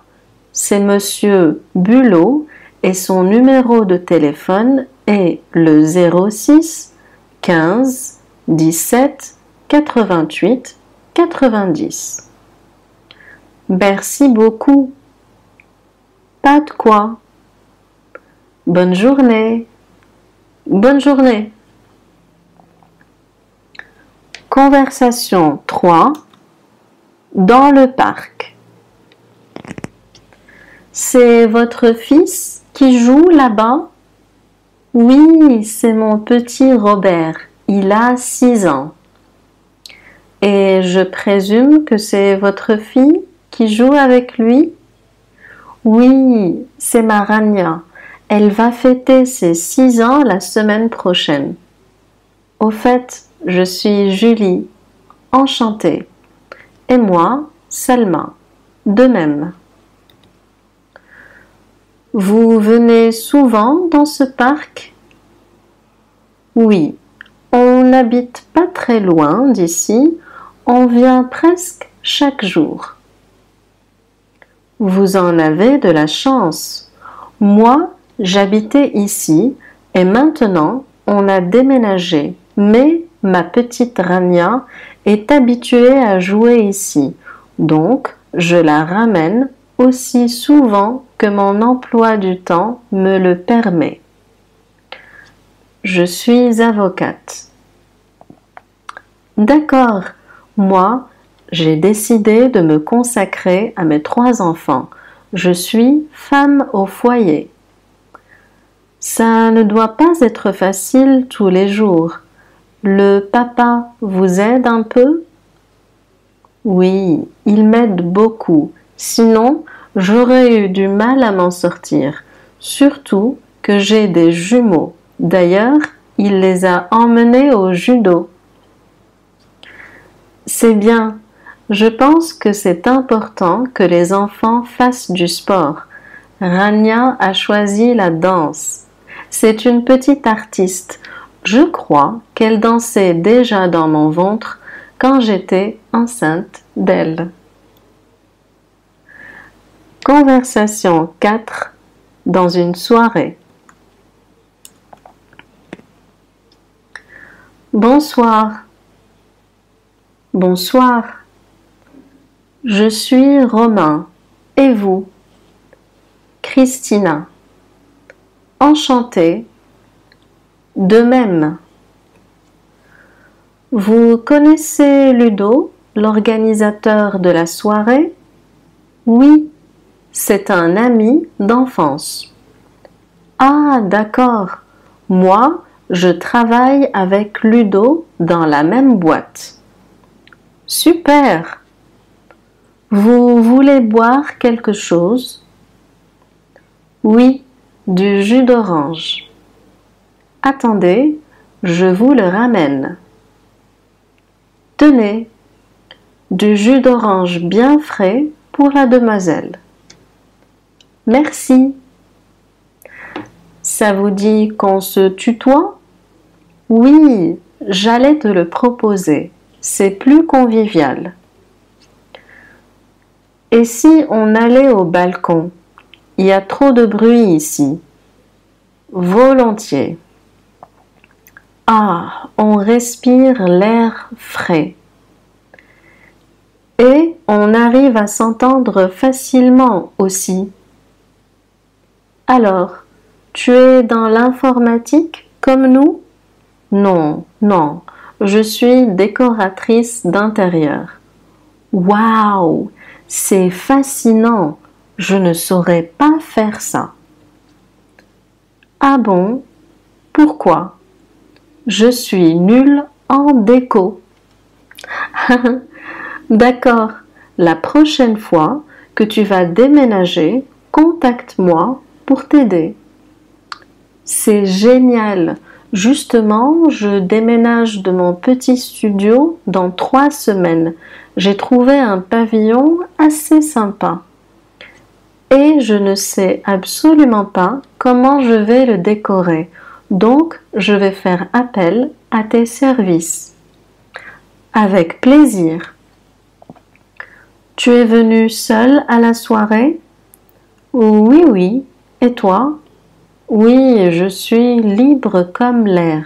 c'est monsieur Bulot et son numéro de téléphone est le 06 15 17 88 90. Merci beaucoup. Pas de quoi. Bonne journée. Bonne journée. Conversation 3 dans le parc. C'est votre fils? Qui joue là-bas? Oui, c'est mon petit Robert. Il a six ans. Et je présume que c'est votre fille qui joue avec lui? Oui, c'est ma Rania. Elle va fêter ses six ans la semaine prochaine. Au fait, je suis Julie, enchantée. Et moi, Selma, de même. Vous venez souvent dans ce parc? Oui, on n'habite pas très loin d'ici, on vient presque chaque jour. Vous en avez de la chance. Moi, j'habitais ici et maintenant on a déménagé, mais ma petite Rania est habituée à jouer ici, donc je la ramène aussi souvent que mon emploi du temps me le permet. Je suis avocate. D'accord, Moi, j'ai décidé de me consacrer à mes trois enfants. Je suis femme au foyer. Ça ne doit pas être facile tous les jours. Le papa vous aide un peu? Oui, il m'aide beaucoup. Sinon, j'aurais eu du mal à m'en sortir. Surtout que j'ai des jumeaux. D'ailleurs, il les a emmenés au judo. C'est bien. Je pense que c'est important que les enfants fassent du sport. Rania a choisi la danse. C'est une petite artiste. Je crois qu'elle dansait déjà dans mon ventre quand j'étais enceinte d'elle. Conversation 4 dans une soirée. Bonsoir. Bonsoir. Je suis Romain. Et vous? Christina. Enchantée. De même. Vous connaissez Ludo, l'organisateur de la soirée? Oui, c'est un ami d'enfance. Ah, d'accord. Moi, je travaille avec Ludo dans la même boîte. Super. Vous voulez boire quelque chose? Oui, du jus d'orange. Attendez, je vous le ramène. Tenez, du jus d'orange bien frais pour la demoiselle. Merci. Ça vous dit qu'on se tutoie? Oui, j'allais te le proposer. C'est plus convivial. Et si on allait au balcon? Il y a trop de bruit ici. Volontiers. Ah, on respire l'air frais. Et on arrive à s'entendre facilement aussi. Alors, tu es dans l'informatique comme nous? Non, non, je suis décoratrice d'intérieur. Waouh, c'est fascinant, je ne saurais pas faire ça. Ah bon? Pourquoi? Je suis nulle en déco. D'accord, la prochaine fois que tu vas déménager, contacte-moi pour t'aider. C'est génial. Justement, je déménage de mon petit studio dans trois semaines. J'ai trouvé un pavillon assez sympa. Et je ne sais absolument pas comment je vais le décorer. Donc, je vais faire appel à tes services. Avec plaisir. Tu es venu seul à la soirée? Oui, oui. Et toi? Oui, je suis libre comme l'air,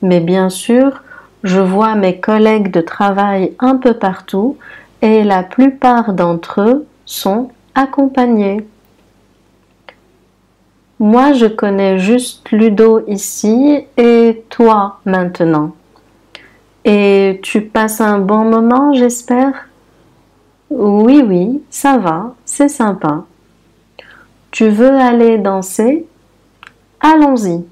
mais bien sûr, je vois mes collègues de travail un peu partout et la plupart d'entre eux sont accompagnés. Moi, je connais juste Ludo ici et toi maintenant. Et tu passes un bon moment, j'espère? Oui, oui, ça va, c'est sympa. Tu veux aller danser? Allons-y.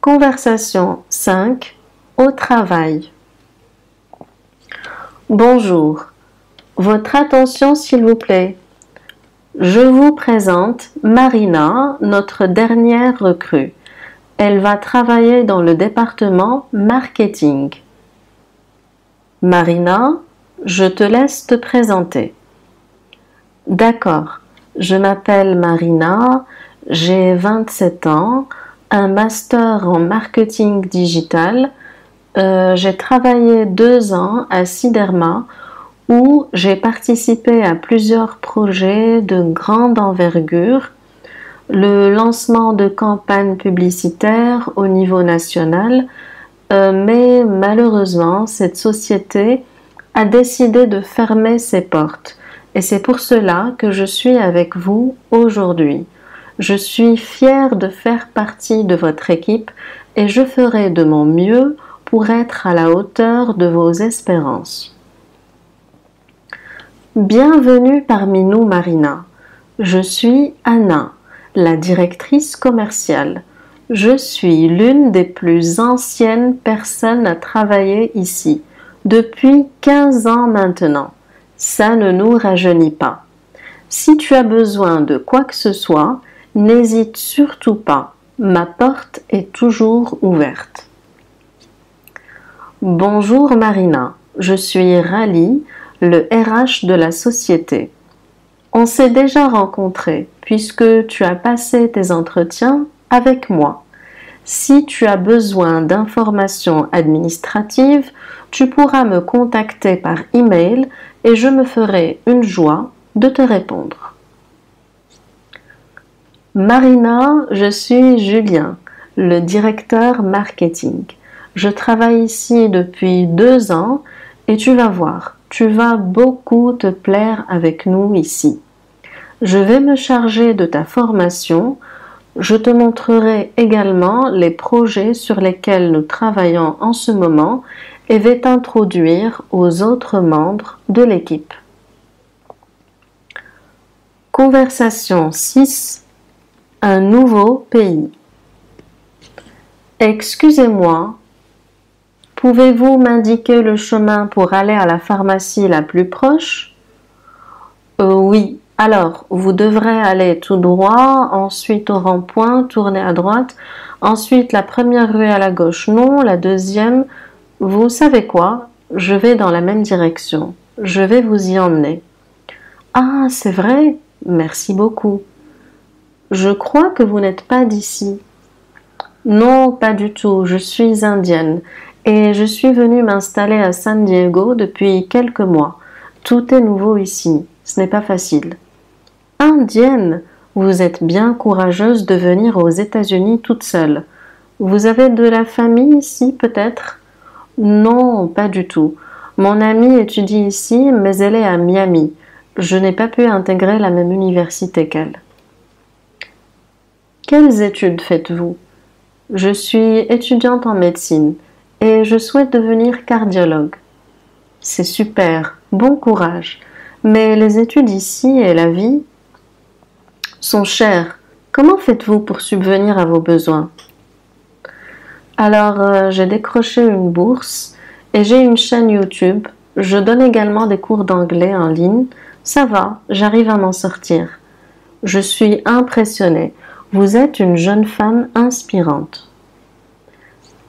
Conversation 5 au travail. Bonjour. Votre attention s'il vous plaît. Je vous présente Marina, notre dernière recrue. Elle va travailler dans le département marketing. Marina, je te laisse te présenter. D'accord. Je m'appelle Marina, j'ai 27 ans, un master en marketing digital. Euh, j'ai travaillé deux ans à Siderma où j'ai participé à plusieurs projets de grande envergure, le lancement de campagnes publicitaires au niveau national, euh, mais malheureusement cette société a décidé de fermer ses portes et c'est pour cela que je suis avec vous aujourd'hui. Je suis fière de faire partie de votre équipe et je ferai de mon mieux pour être à la hauteur de vos espérances. Bienvenue parmi nous, Marina. Je suis Anna, la directrice commerciale. Je suis l'une des plus anciennes personnes à travailler ici, depuis 15 ans maintenant. Ça ne nous rajeunit pas. Si tu as besoin de quoi que ce soit, n'hésite surtout pas. Ma porte est toujours ouverte. Bonjour Marina, je suis Rally, le RH de la société. On s'est déjà rencontrés puisque tu as passé tes entretiens avec moi. Si tu as besoin d'informations administratives, tu pourras me contacter par email et je me ferai une joie de te répondre. Marina, je suis Julien, le directeur marketing. Je travaille ici depuis deux ans et tu vas voir, tu vas beaucoup te plaire avec nous ici. Je vais me charger de ta formation. Je te montrerai également les projets sur lesquels nous travaillons en ce moment et vais t'introduire aux autres membres de l'équipe. Conversation 6. Un nouveau pays. Excusez-moi, pouvez-vous m'indiquer le chemin pour aller à la pharmacie la plus proche? Euh, Oui, alors, vous devrez aller tout droit, ensuite au rond-point, tourner à droite, ensuite la première rue à la gauche, non, la deuxième. Vous savez quoi? Je vais dans la même direction. Je vais vous y emmener. Ah, c'est vrai? Merci beaucoup. Je crois que vous n'êtes pas d'ici. Non, pas du tout. Je suis indienne et je suis venue m'installer à San Diego depuis quelques mois. Tout est nouveau ici. Ce n'est pas facile. Indienne, vous êtes bien courageuse de venir aux États-Unis toute seule. Vous avez de la famille ici, peut-être? Non, pas du tout. Mon amie étudie ici, mais elle est à Miami. Je n'ai pas pu intégrer la même université qu'elle. Quelles études faites-vous? Je suis étudiante en médecine et je souhaite devenir cardiologue. C'est super, bon courage. Mais les études ici et la vie, sont chers. Comment faites-vous pour subvenir à vos besoins? Alors, euh, j'ai décroché une bourse et j'ai une chaîne YouTube. Je donne également des cours d'anglais en ligne. Ça va, j'arrive à m'en sortir. Je suis impressionnée. Vous êtes une jeune femme inspirante.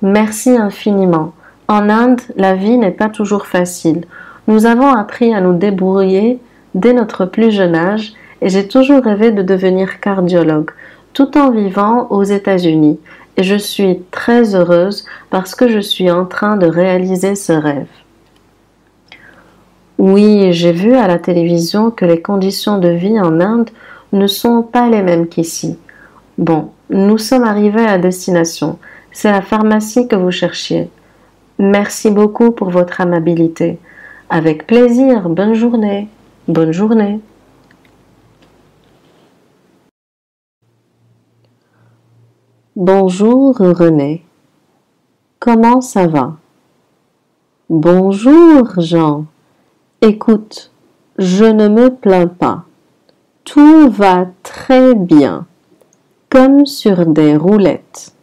Merci infiniment. En Inde, la vie n'est pas toujours facile. Nous avons appris à nous débrouiller dès notre plus jeune âge et j'ai toujours rêvé de devenir cardiologue, tout en vivant aux États-Unis. Et je suis très heureuse parce que je suis en train de réaliser ce rêve. Oui, j'ai vu à la télévision que les conditions de vie en Inde ne sont pas les mêmes qu'ici. Bon, nous sommes arrivés à destination. C'est la pharmacie que vous cherchiez. Merci beaucoup pour votre amabilité. Avec plaisir, bonne journée. Bonne journée. Bonjour René. Comment ça va? Bonjour Jean. Écoute, je ne me plains pas. Tout va très bien, comme sur des roulettes.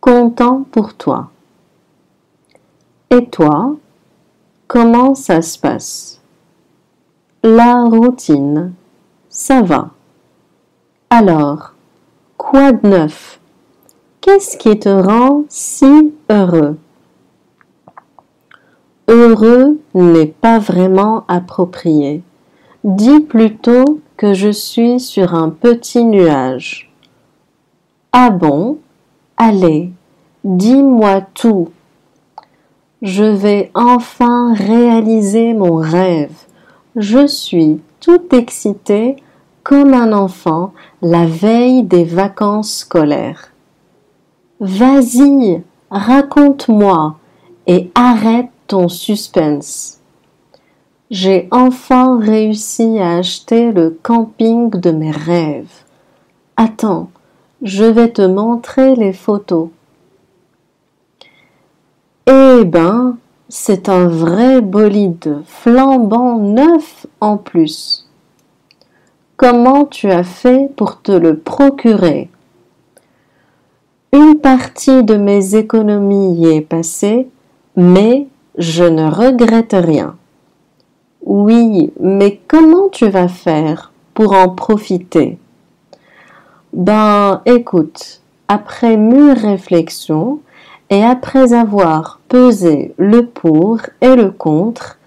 Content pour toi. Et toi, comment ça se passe? La routine, ça va. Alors, Quoi de neuf? Qu'est-ce qui te rend si heureux? Heureux n'est pas vraiment approprié. Dis plutôt que je suis sur un petit nuage. Ah bon? Allez, dis-moi tout. Je vais enfin réaliser mon rêve. Je suis tout excitée comme un enfant la veille des vacances scolaires. Vas-y, raconte-moi et arrête ton suspense. J'ai enfin réussi à acheter le camping de mes rêves. Attends, je vais te montrer les photos. Eh ben, c'est un vrai bolide flambant neuf en plus. Comment tu as fait pour te le procurer? Une partie de mes économies y est passée, mais je ne regrette rien. Oui, mais comment tu vas faire pour en profiter? Ben, écoute, après mûre réflexion, et après avoir pesé le pour et le contre,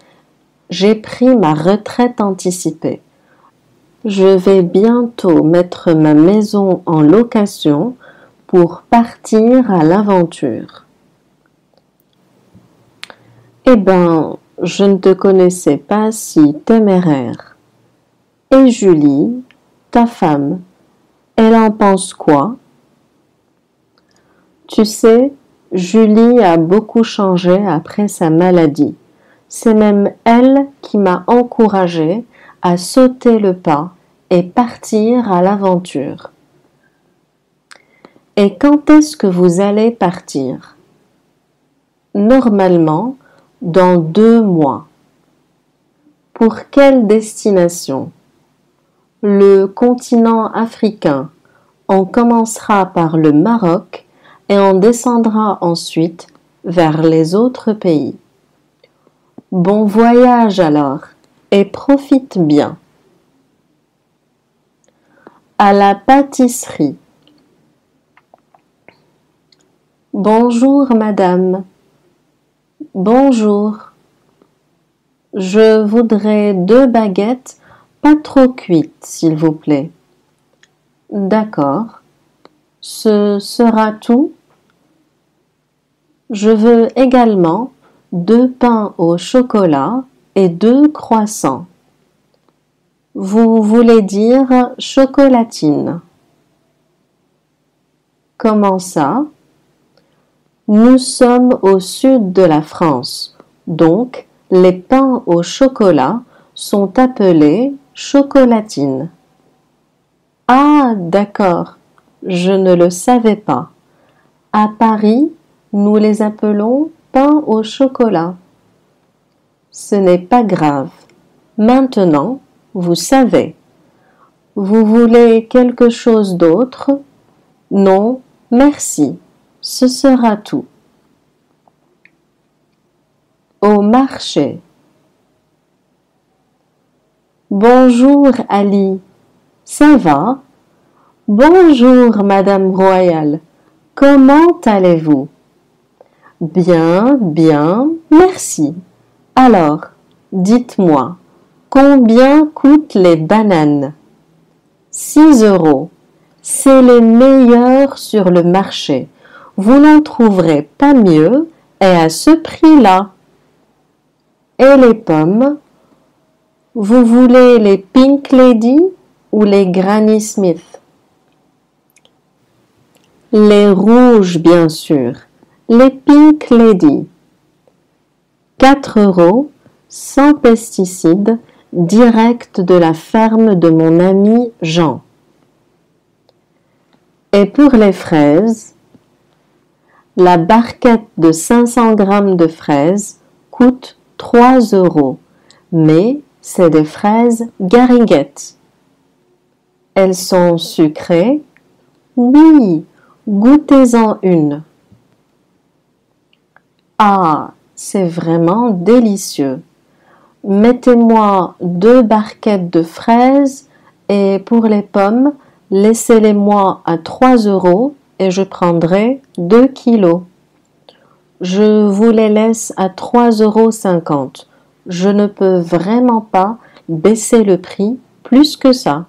j'ai pris ma retraite anticipée. Je vais bientôt mettre ma maison en location pour partir à l'aventure. Eh ben, je ne te connaissais pas si téméraire. Et Julie, ta femme, elle en pense quoi? Tu sais, Julie a beaucoup changé après sa maladie. C'est même elle qui m'a encouragée à sauter le pas et partir à l'aventure. Et quand est-ce que vous allez partir? Normalement, dans deux mois. Pour quelle destination? Le continent africain. On commencera par le Maroc et on descendra ensuite vers les autres pays. Bon voyage alors et profite bien. À la pâtisserie. Bonjour madame. Bonjour. Je voudrais deux baguettes pas trop cuites, s'il vous plaît. D'accord. Ce sera tout je veux également deux pains au chocolat et deux croissants. Vous voulez dire chocolatine. Comment ça? Nous sommes au sud de la France, donc les pains au chocolat sont appelés chocolatines. Ah, d'accord, je ne le savais pas. À Paris, nous les appelons pain au chocolat. Ce n'est pas grave. Maintenant, vous savez. Vous voulez quelque chose d'autre? Non, merci. Ce sera tout. Au marché. Bonjour Ali. Ça va? Bonjour Madame Royale. Comment allez-vous? Bien, bien, merci. Alors, dites-moi, combien coûtent les bananes? 6 euros. C'est les meilleurs sur le marché. Vous n'en trouverez pas mieux et à ce prix-là. Et les pommes? Vous voulez les Pink Lady ou les Granny Smith? Les rouges, bien sûr les Pink Lady. 4 euros, sans pesticides, direct de la ferme de mon ami Jean. Et pour les fraises, la barquette de 500 grammes de fraises coûte 3 euros, mais c'est des fraises gariguettes. Elles sont sucrées? Oui, goûtez-en une. Ah, c'est vraiment délicieux. Mettez-moi deux barquettes de fraises et pour les pommes, laissez-les-moi à 3 euros et je prendrai 2 kilos. Je vous les laisse à 3,50 euros. Je ne peux vraiment pas baisser le prix plus que ça.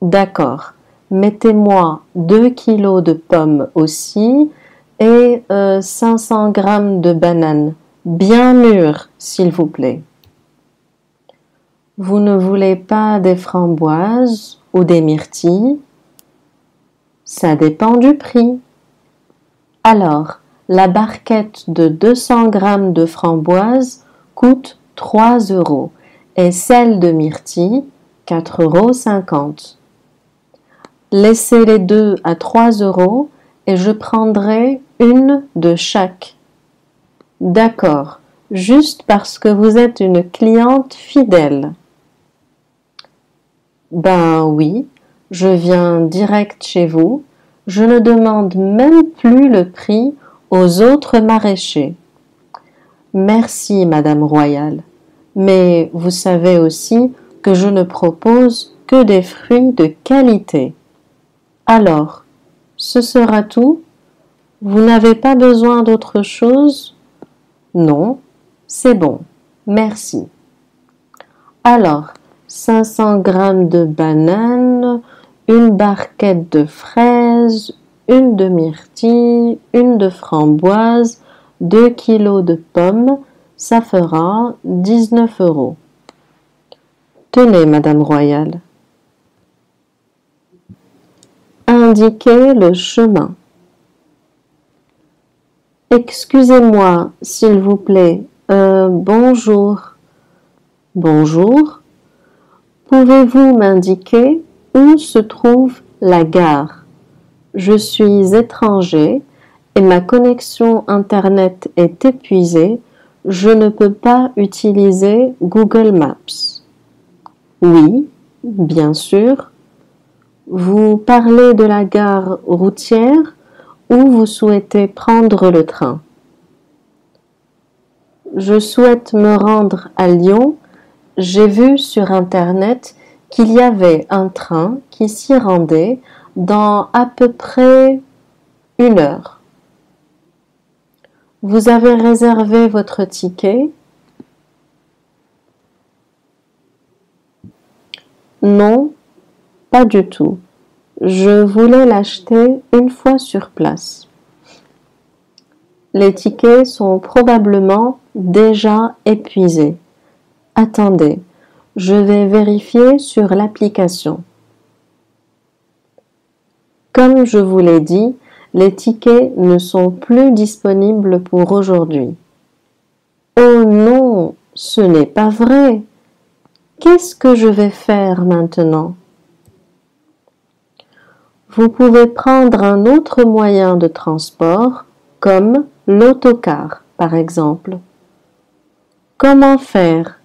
D'accord. Mettez-moi 2 kilos de pommes aussi et 500 euh, grammes de bananes, bien mûres, s'il vous plaît. Vous ne voulez pas des framboises ou des myrtilles? Ça dépend du prix. Alors, la barquette de 200 grammes de framboises coûte 3 euros et celle de myrtille 4,50 euros. Laissez les deux à 3 euros et je prendrai une de chaque. D'accord, juste parce que vous êtes une cliente fidèle. Ben oui, je viens direct chez vous, je ne demande même plus le prix aux autres maraîchers. Merci, Madame Royale, mais vous savez aussi que je ne propose que des fruits de qualité. Alors, ce sera tout Vous n'avez pas besoin d'autre chose? Non, c'est bon, merci. Alors, 500 g de bananes, une barquette de fraises, une de myrtille, une de framboise, 2 kilos de pommes, ça fera 19 euros. Tenez, Madame Royale. Indiquez le chemin. Excusez-moi, s'il vous plaît. Euh, bonjour. Bonjour. Pouvez-vous m'indiquer où se trouve la gare? Je suis étranger et ma connexion Internet est épuisée. Je ne peux pas utiliser Google Maps. Oui, bien sûr. Vous parlez de la gare routière? Ou vous souhaitez prendre le train? Je souhaite me rendre à Lyon j'ai vu sur Internet qu'il y avait un train qui s'y rendait dans à peu près une heure. Vous avez réservé votre ticket? Non, pas du tout. Je voulais l'acheter une fois sur place. Les tickets sont probablement déjà épuisés. Attendez, je vais vérifier sur l'application. Comme je vous l'ai dit, les tickets ne sont plus disponibles pour aujourd'hui. Oh non, ce n'est pas vrai. Qu'est-ce que je vais faire maintenant? Vous pouvez prendre un autre moyen de transport, comme l'autocar, par exemple. Comment faire?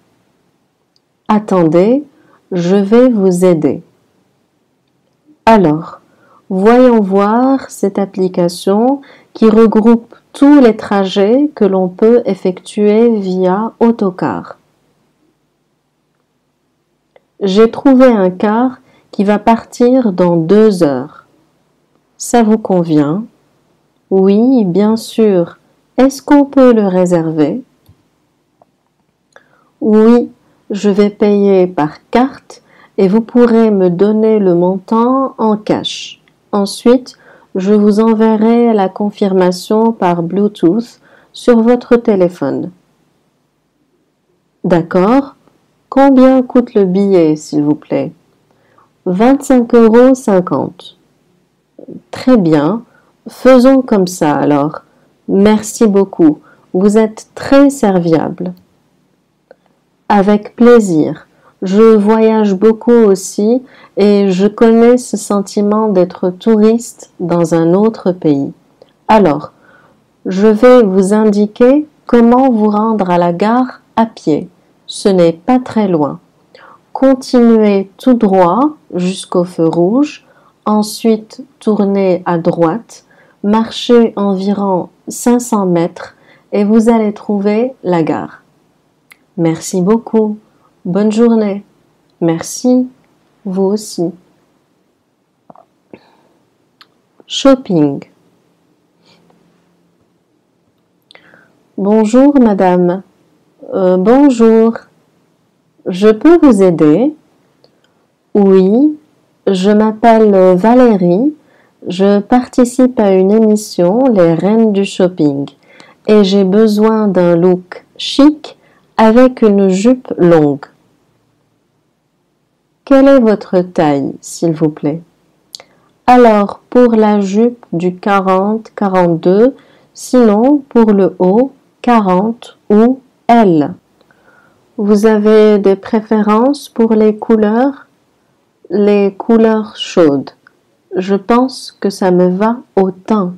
Attendez, je vais vous aider. Alors, voyons voir cette application qui regroupe tous les trajets que l'on peut effectuer via autocar. J'ai trouvé un car va partir dans deux heures. Ça vous convient? Oui, bien sûr. Est-ce qu'on peut le réserver? Oui, je vais payer par carte et vous pourrez me donner le montant en cash. Ensuite, je vous enverrai la confirmation par Bluetooth sur votre téléphone. D'accord? Combien coûte le billet, s'il vous plaît? 25,50 euros. Très bien. Faisons comme ça alors. Merci beaucoup. Vous êtes très serviable. Avec plaisir. Je voyage beaucoup aussi et je connais ce sentiment d'être touriste dans un autre pays. Alors, je vais vous indiquer comment vous rendre à la gare à pied. Ce n'est pas très loin. Continuez tout droit jusqu'au feu rouge, ensuite tournez à droite, marchez environ 500 mètres et vous allez trouver la gare. Merci beaucoup. Bonne journée. Merci. Vous aussi. Shopping. Bonjour madame. Euh, bonjour. Je peux vous aider Oui, je m'appelle Valérie. Je participe à une émission Les Reines du Shopping et j'ai besoin d'un look chic avec une jupe longue. Quelle est votre taille, s'il vous plaît? Alors, pour la jupe du 40-42, sinon pour le haut, 40 ou L. Vous avez des préférences pour les couleurs? Les couleurs chaudes. Je pense que ça me va au teint.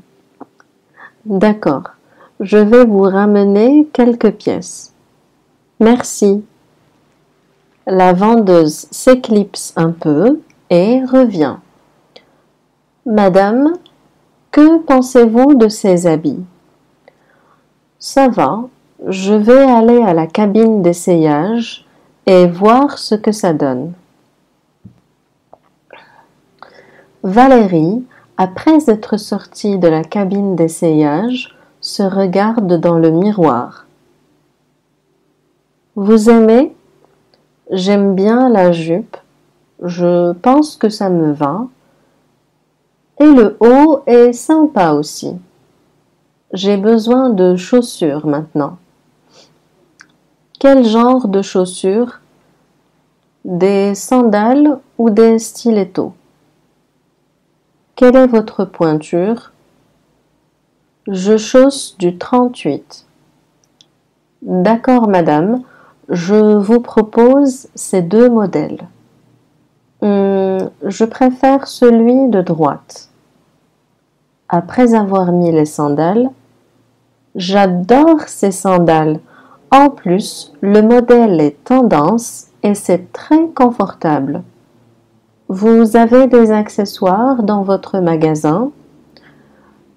D'accord. je vais vous ramener quelques pièces. Merci. La vendeuse s'éclipse un peu et revient. Madame, que pensez-vous de ces habits? Ça va, je vais aller à la cabine d'essayage et voir ce que ça donne. Valérie, après être sortie de la cabine d'essayage, se regarde dans le miroir. Vous aimez? J'aime bien la jupe. Je pense que ça me va. Et le haut est sympa aussi. J'ai besoin de chaussures maintenant. Quel genre de chaussures? Des sandales ou des stilettos? Quelle est votre pointure? Je chausse du 38. D'accord, madame, je vous propose ces deux modèles. Hum, je préfère celui de droite après avoir mis les sandales. J'adore ces sandales. En plus, le modèle est tendance et c'est très confortable. Vous avez des accessoires dans votre magasin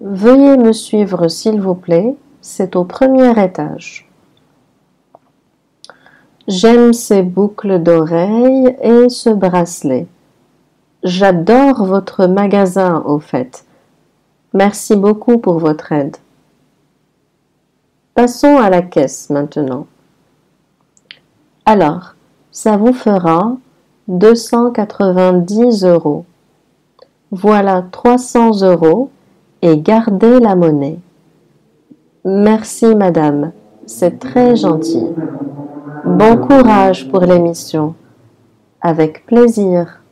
Veuillez me suivre s'il vous plaît, c'est au premier étage. J'aime ces boucles d'oreilles et ce bracelet. J'adore votre magasin au fait. Merci beaucoup pour votre aide. Passons à la caisse maintenant. Alors, ça vous fera 290 euros. Voilà 300 euros et gardez la monnaie. Merci madame, c'est très gentil. Bon courage pour l'émission. Avec plaisir.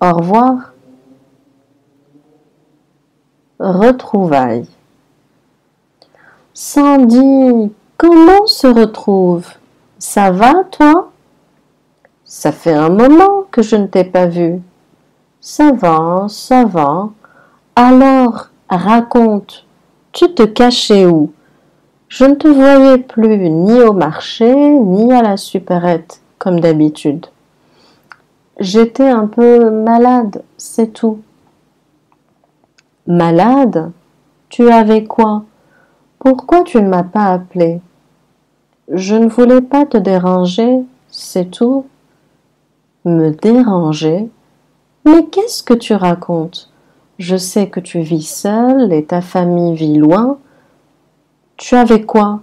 Au revoir. Retrouvailles. Sandy, comment se retrouve? Ça va, toi? Ça fait un moment que je ne t'ai pas vu. Ça va, ça va. Alors, raconte, tu te cachais où? Je ne te voyais plus ni au marché, ni à la supérette, comme d'habitude. J'étais un peu malade, c'est tout. Malade? Tu avais quoi? Pourquoi tu ne m'as pas appelé? Je ne voulais pas te déranger, c'est tout. Me déranger? Mais qu'est-ce que tu racontes? Je sais que tu vis seule et ta famille vit loin. Tu avais quoi?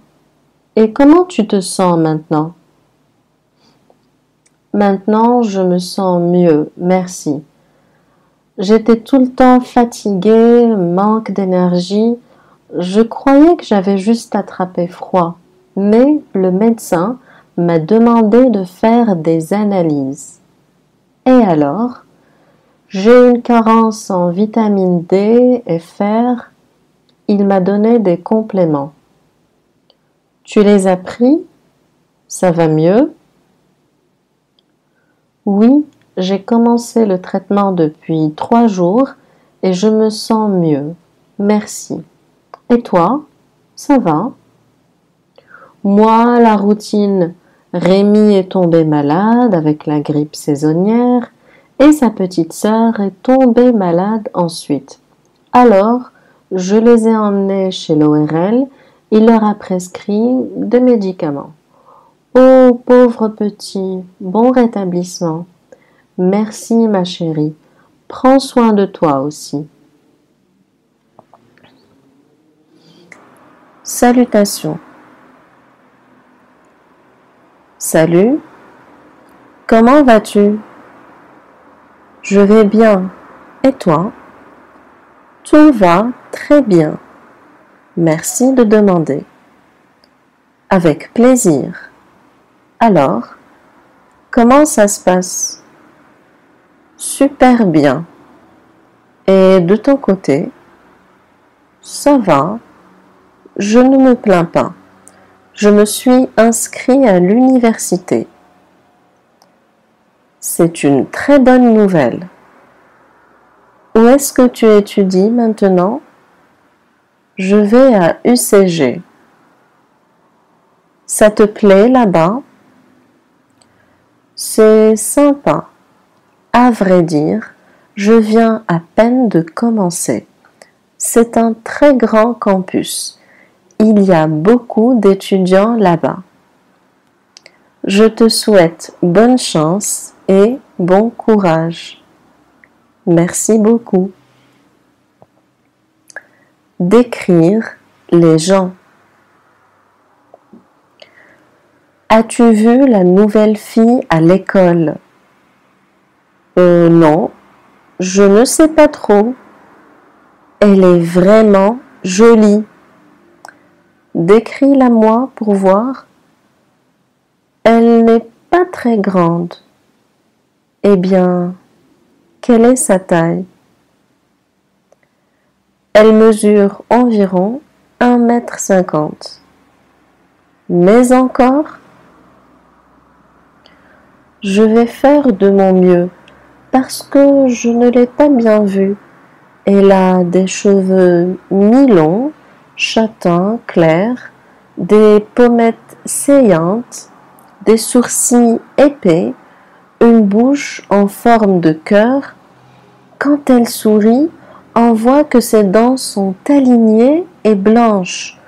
Et comment tu te sens maintenant? Maintenant, je me sens mieux, merci. J'étais tout le temps fatiguée, manque d'énergie. Je croyais que j'avais juste attrapé froid, mais le médecin m'a demandé de faire des analyses. Et alors, j'ai une carence en vitamine D et fer. Il m'a donné des compléments. Tu les as pris? Ça va mieux? Oui, j'ai commencé le traitement depuis trois jours et je me sens mieux. Merci. Et toi Ça va? Moi, la routine. Rémi est tombé malade avec la grippe saisonnière et sa petite sœur est tombée malade ensuite. Alors, je les ai emmenés chez l'ORL. Il leur a prescrit des médicaments. Oh, pauvre petit, bon rétablissement. Merci ma chérie. Prends soin de toi aussi. Salutations. Salut. Comment vas-tu? Je vais bien. Et toi? Tout va très bien. Merci de demander. Avec plaisir. Alors, comment ça se passe? Super bien. Et de ton côté, ça va, je ne me plains pas. Je me suis inscrit à l'université. C'est une très bonne nouvelle. Où est-ce que tu étudies maintenant? Je vais à UCG. Ça te plaît là-bas? C'est sympa. À vrai dire, je viens à peine de commencer. C'est un très grand campus. Il y a beaucoup d'étudiants là-bas. Je te souhaite bonne chance et bon courage. Merci beaucoup. Décrire les gens. As-tu vu la nouvelle fille à l'école? Euh non, je ne sais pas trop. Elle est vraiment jolie. Décris-la moi pour voir. Elle n'est pas très grande. Eh bien, quelle est sa taille? Elle mesure environ un mètre cinquante. Mais encore Je vais faire de mon mieux parce que je ne l'ai pas bien vue. Elle a des cheveux mi-longs, châtains clairs, des pommettes saillantes, des sourcils épais, une bouche en forme de cœur. Quand elle sourit, on voit que ses dents sont alignées et blanches.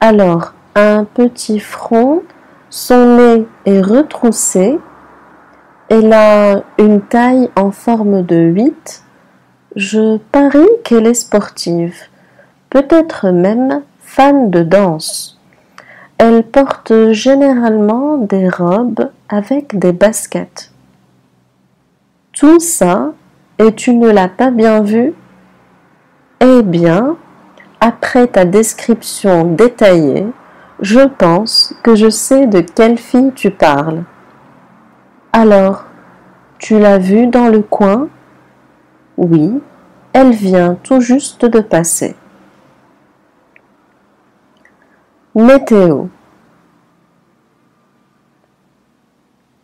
Alors, un petit front, son nez est retroussé, elle a une taille en forme de 8. Je parie qu'elle est sportive, peut-être même fan de danse. Elle porte généralement des robes avec des baskets. Tout ça, et tu ne l'as pas bien vu? Eh bien, après ta description détaillée, je pense que je sais de quelle fille tu parles. Alors, tu l'as vue dans le coin? Oui, elle vient tout juste de passer. Météo.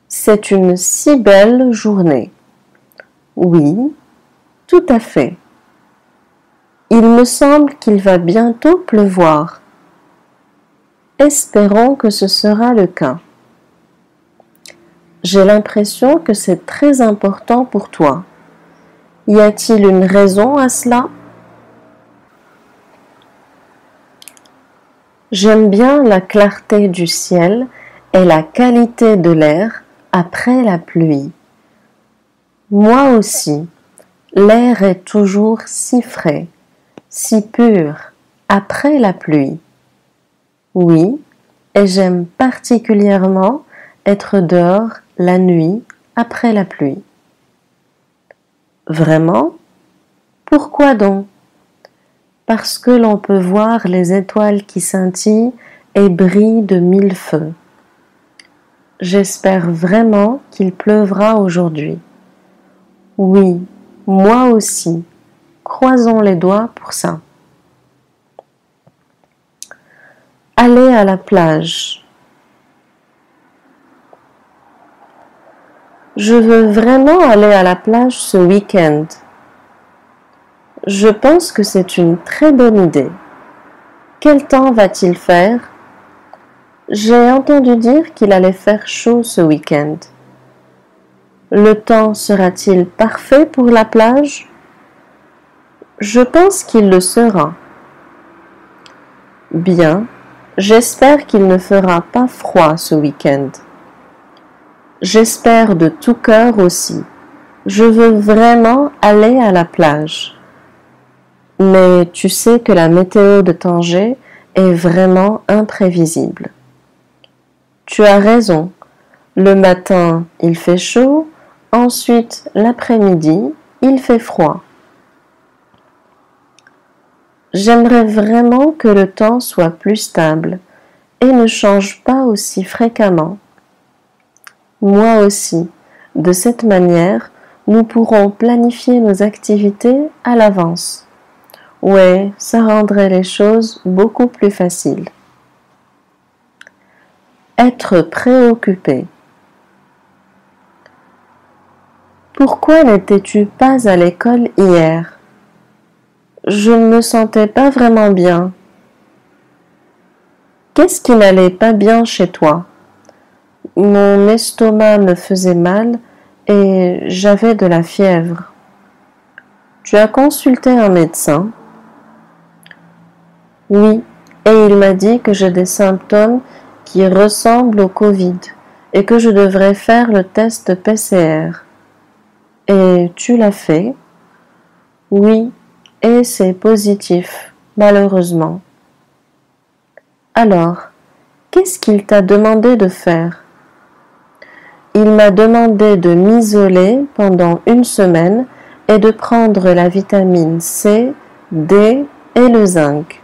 C'est une si belle journée. Oui, tout à fait. Il me semble qu'il va bientôt pleuvoir. Espérons que ce sera le cas. J'ai l'impression que c'est très important pour toi. Y a-t-il une raison à cela? J'aime bien la clarté du ciel et la qualité de l'air après la pluie. Moi aussi, l'air est toujours si frais, si pur après la pluie. Oui, et j'aime particulièrement être dehors la nuit après la pluie. Vraiment? Pourquoi donc? Parce que l'on peut voir les étoiles qui scintillent et brillent de mille feux. J'espère vraiment qu'il pleuvra aujourd'hui. Oui, moi aussi. Croisons les doigts pour ça. Aller à la plage. Je veux vraiment aller à la plage ce week-end. Je pense que c'est une très bonne idée. Quel temps va-t-il faire? J'ai entendu dire qu'il allait faire chaud ce week-end. Le temps sera-t-il parfait pour la plage? Je pense qu'il le sera. Bien, j'espère qu'il ne fera pas froid ce week-end. J'espère de tout cœur aussi. Je veux vraiment aller à la plage. Mais tu sais que la météo de Tanger est vraiment imprévisible. Tu as raison. Le matin, il fait chaud, Ensuite, l'après-midi, il fait froid. J'aimerais vraiment que le temps soit plus stable et ne change pas aussi fréquemment. Moi aussi, de cette manière, nous pourrons planifier nos activités à l'avance. Ouais, ça rendrait les choses beaucoup plus faciles. Être préoccupé. Pourquoi n'étais-tu pas à l'école hier? Je ne me sentais pas vraiment bien. Qu'est-ce qui n'allait pas bien chez toi? Mon estomac me faisait mal et j'avais de la fièvre. Tu as consulté un médecin? Oui, et il m'a dit que j'ai des symptômes qui ressemblent au Covid et que je devrais faire le test PCR. Et tu l'as fait? Oui, et c'est positif, malheureusement. Alors, qu'est-ce qu'il t'a demandé de faire? Il m'a demandé de m'isoler pendant une semaine et de prendre la vitamine C, D et le zinc.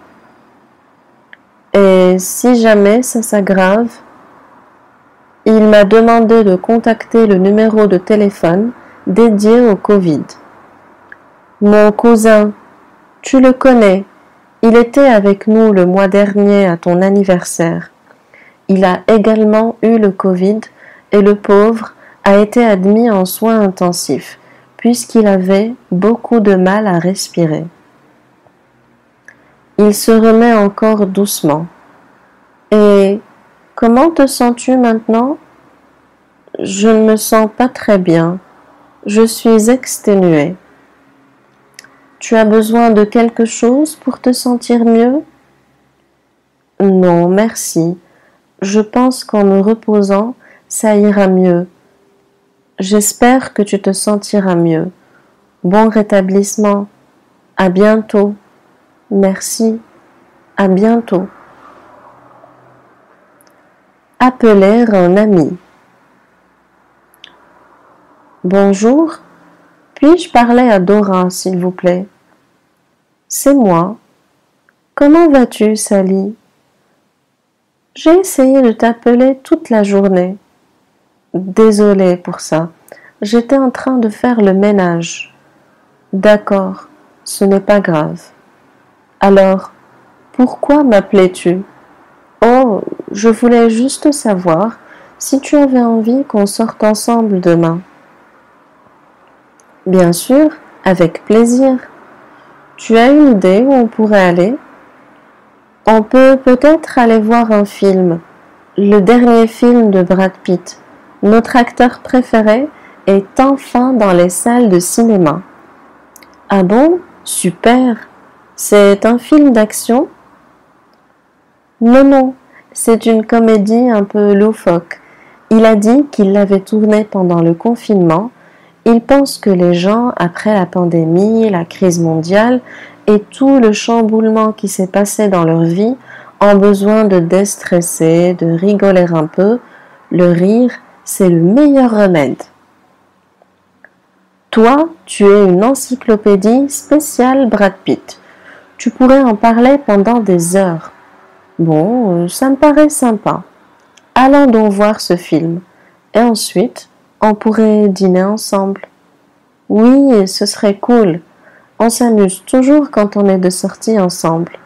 Et si jamais ça s'aggrave, il m'a demandé de contacter le numéro de téléphone dédié au Covid. Mon cousin, tu le connais, il était avec nous le mois dernier à ton anniversaire. Il a également eu le Covid et le pauvre a été admis en soins intensifs puisqu'il avait beaucoup de mal à respirer. Il se remet encore doucement. Et comment te sens-tu maintenant? Je ne me sens pas très bien. Je suis exténuée. Tu as besoin de quelque chose pour te sentir mieux? Non, merci. Je pense qu'en me reposant, ça ira mieux. J'espère que tu te sentiras mieux. Bon rétablissement. À bientôt. Merci. À bientôt. Appeler un ami. Bonjour. Puis-je parler à Dora, s'il vous plaît? C'est moi. Comment vas-tu, Sally? J'ai essayé de t'appeler toute la journée. Désolée pour ça. J'étais en train de faire le ménage. D'accord, ce n'est pas grave. Alors, pourquoi m'appelais-tu? Oh, je voulais juste savoir si tu avais envie qu'on sorte ensemble demain. Bien sûr, avec plaisir. Tu as une idée où on pourrait aller? On peut peut-être aller voir un film, le dernier film de Brad Pitt. Notre acteur préféré est enfin dans les salles de cinéma. Ah bon? Super. C'est un film d'action? Non, non, c'est une comédie un peu loufoque. Il a dit qu'il l'avait tournée pendant le confinement il pense que les gens, après la pandémie, la crise mondiale et tout le chamboulement qui s'est passé dans leur vie, ont besoin de déstresser, de rigoler un peu. Le rire, c'est le meilleur remède. Toi, tu es une encyclopédie spéciale Brad Pitt. Tu pourrais en parler pendant des heures. Bon, ça me paraît sympa. Allons donc voir ce film. Et ensuite, on pourrait dîner ensemble. Oui, ce serait cool. On s'amuse toujours quand on est de sortie ensemble.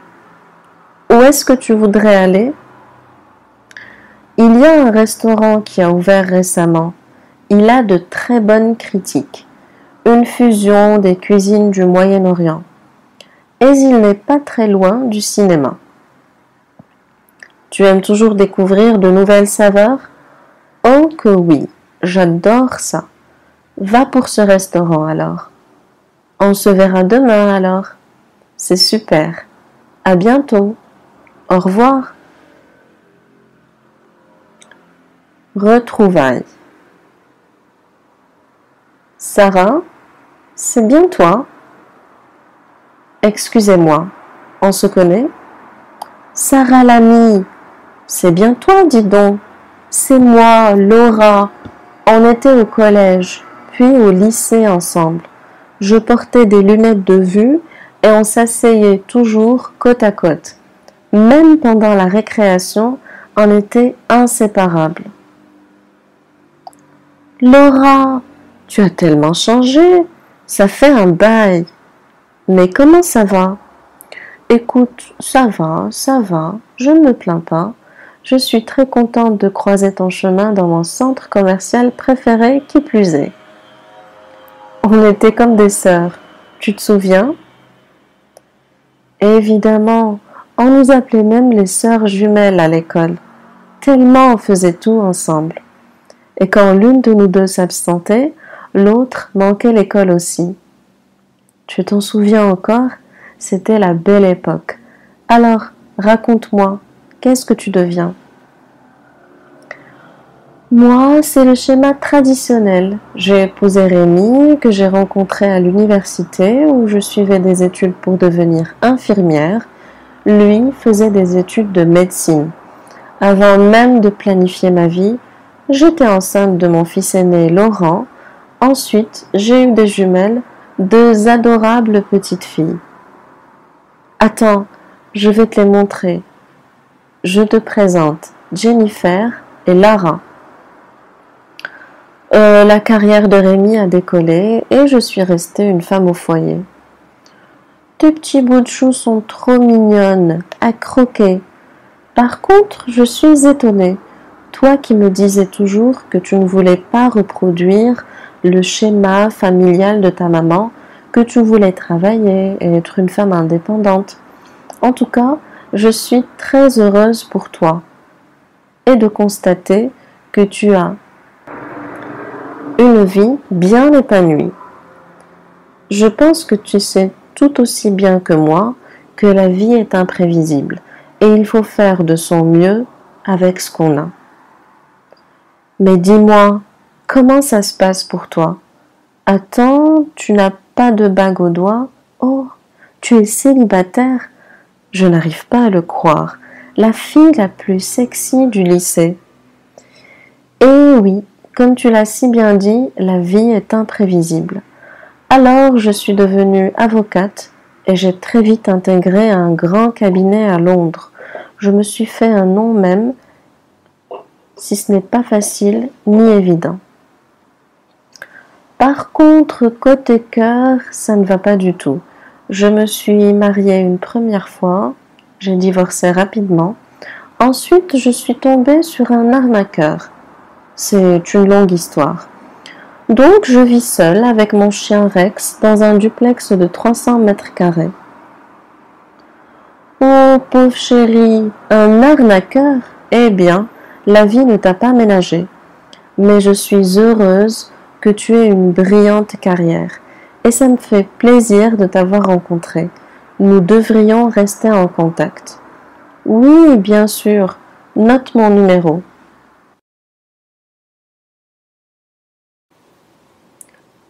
Où est-ce que tu voudrais aller? Il y a un restaurant qui a ouvert récemment. Il a de très bonnes critiques. Une fusion des cuisines du Moyen-Orient. Et il n'est pas très loin du cinéma. Tu aimes toujours découvrir de nouvelles saveurs? Oh que oui. J'adore ça. Va pour ce restaurant alors. On se verra demain alors. C'est super. À bientôt. Au revoir. Retrouvailles. Sarah, c'est bien toi Excusez-moi, on se connaît? Sarah l'amie, c'est bien toi, dis donc. C'est moi, Laura, on était au collège, puis au lycée ensemble. Je portais des lunettes de vue et on s'asseyait toujours côte à côte. Même pendant la récréation, on était inséparables. Laura, tu as tellement changé. Ça fait un bail. Mais comment ça va? Écoute, ça va, ça va, je ne me plains pas. Je suis très contente de croiser ton chemin dans mon centre commercial préféré qui plus est. On était comme des sœurs. Tu te souviens? Évidemment, On nous appelait même les sœurs jumelles à l'école, tellement on faisait tout ensemble. Et quand l'une de nous deux s'absentait, l'autre manquait l'école aussi. Tu t'en souviens encore? C'était la belle époque. Alors, raconte-moi, qu'est-ce que tu deviens? Moi, c'est le schéma traditionnel. J'ai épousé Rémi, que j'ai rencontré à l'université où je suivais des études pour devenir infirmière. Lui faisait des études de médecine. Avant même de planifier ma vie, j'étais enceinte de mon fils aîné Laurent. Ensuite, j'ai eu des jumelles, deux adorables petites filles. Attends, je vais te les montrer. Je te présente Jennifer et Lara. Euh, la carrière de Rémi a décollé et je suis restée une femme au foyer. Tes petits bouts de choux sont trop mignonnes, à croquer. Par contre, je suis étonnée. Toi qui me disais toujours que tu ne voulais pas reproduire le schéma familial de ta maman, que tu voulais travailler et être une femme indépendante. En tout cas, je suis très heureuse pour toi et de constater que tu as une vie bien épanouie. Je pense que tu sais tout aussi bien que moi que la vie est imprévisible et il faut faire de son mieux avec ce qu'on a. Mais dis-moi, comment ça se passe pour toi? Attends, tu n'as pas de bague au doigt? Oh, tu es célibataire? Je n'arrive pas à le croire. La fille la plus sexy du lycée. Eh oui, comme tu l'as si bien dit, la vie est imprévisible. Alors je suis devenue avocate et j'ai très vite intégré un grand cabinet à Londres. Je me suis fait un nom même, si ce n'est pas facile ni évident. Par contre, côté cœur, ça ne va pas du tout. Je me suis mariée une première fois, j'ai divorcé rapidement. Ensuite, je suis tombée sur un arnaqueur. C'est une longue histoire. Donc je vis seule avec mon chien Rex dans un duplex de 300 mètres carrés. Oh pauvre chérie, un arnaqueur Eh bien, la vie ne t'a pas ménagé. Mais je suis heureuse que tu aies une brillante carrière et ça me fait plaisir de t'avoir rencontré. Nous devrions rester en contact. Oui, bien sûr, note mon numéro.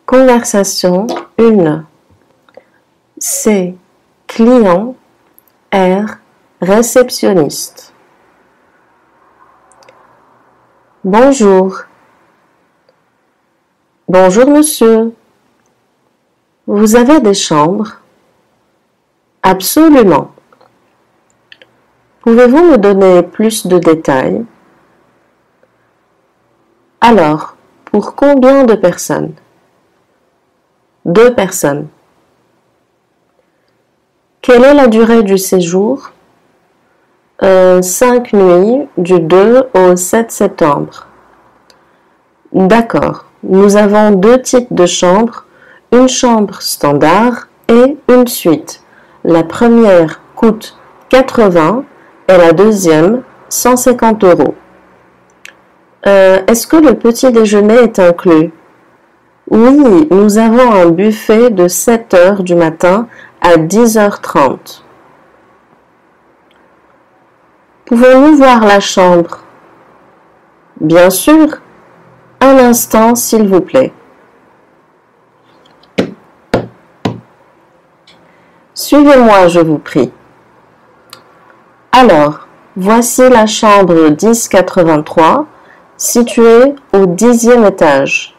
Conversation 1. C. Client. R. Réceptionniste. Bonjour. Bonjour monsieur. Vous avez des chambres? Absolument. Pouvez-vous me donner plus de détails? Alors, pour combien de personnes? Deux personnes. Quelle est la durée du séjour? Euh, Cinq nuits du 2 au 7 septembre. D'accord. Nous avons deux types de chambres, une chambre standard et une suite. La première coûte 80 et la deuxième 150 euros. Euh, est-ce que le petit déjeuner est inclus? Oui, nous avons un buffet de 7 heures du matin à 10h30. Pouvons-nous voir la chambre Bien sûr. Un instant, s'il vous plaît. Suivez-moi, je vous prie. Alors, voici la chambre 1083, située au dixième étage.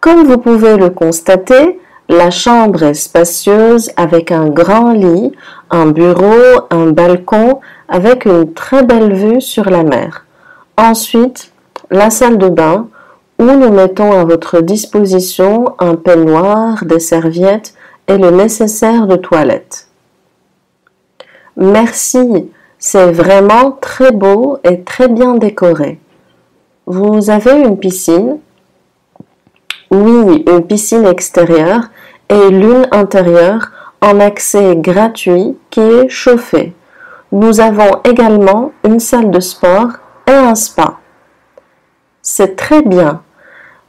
Comme vous pouvez le constater, la chambre est spacieuse avec un grand lit, un bureau, un balcon avec une très belle vue sur la mer. Ensuite, la salle de bain où nous mettons à votre disposition un peignoir, des serviettes et le nécessaire de toilette. Merci, c'est vraiment très beau et très bien décoré. Vous avez une piscine? Oui, une piscine extérieure et l'une intérieure en accès gratuit qui est chauffée. Nous avons également une salle de sport et un spa. C'est très bien.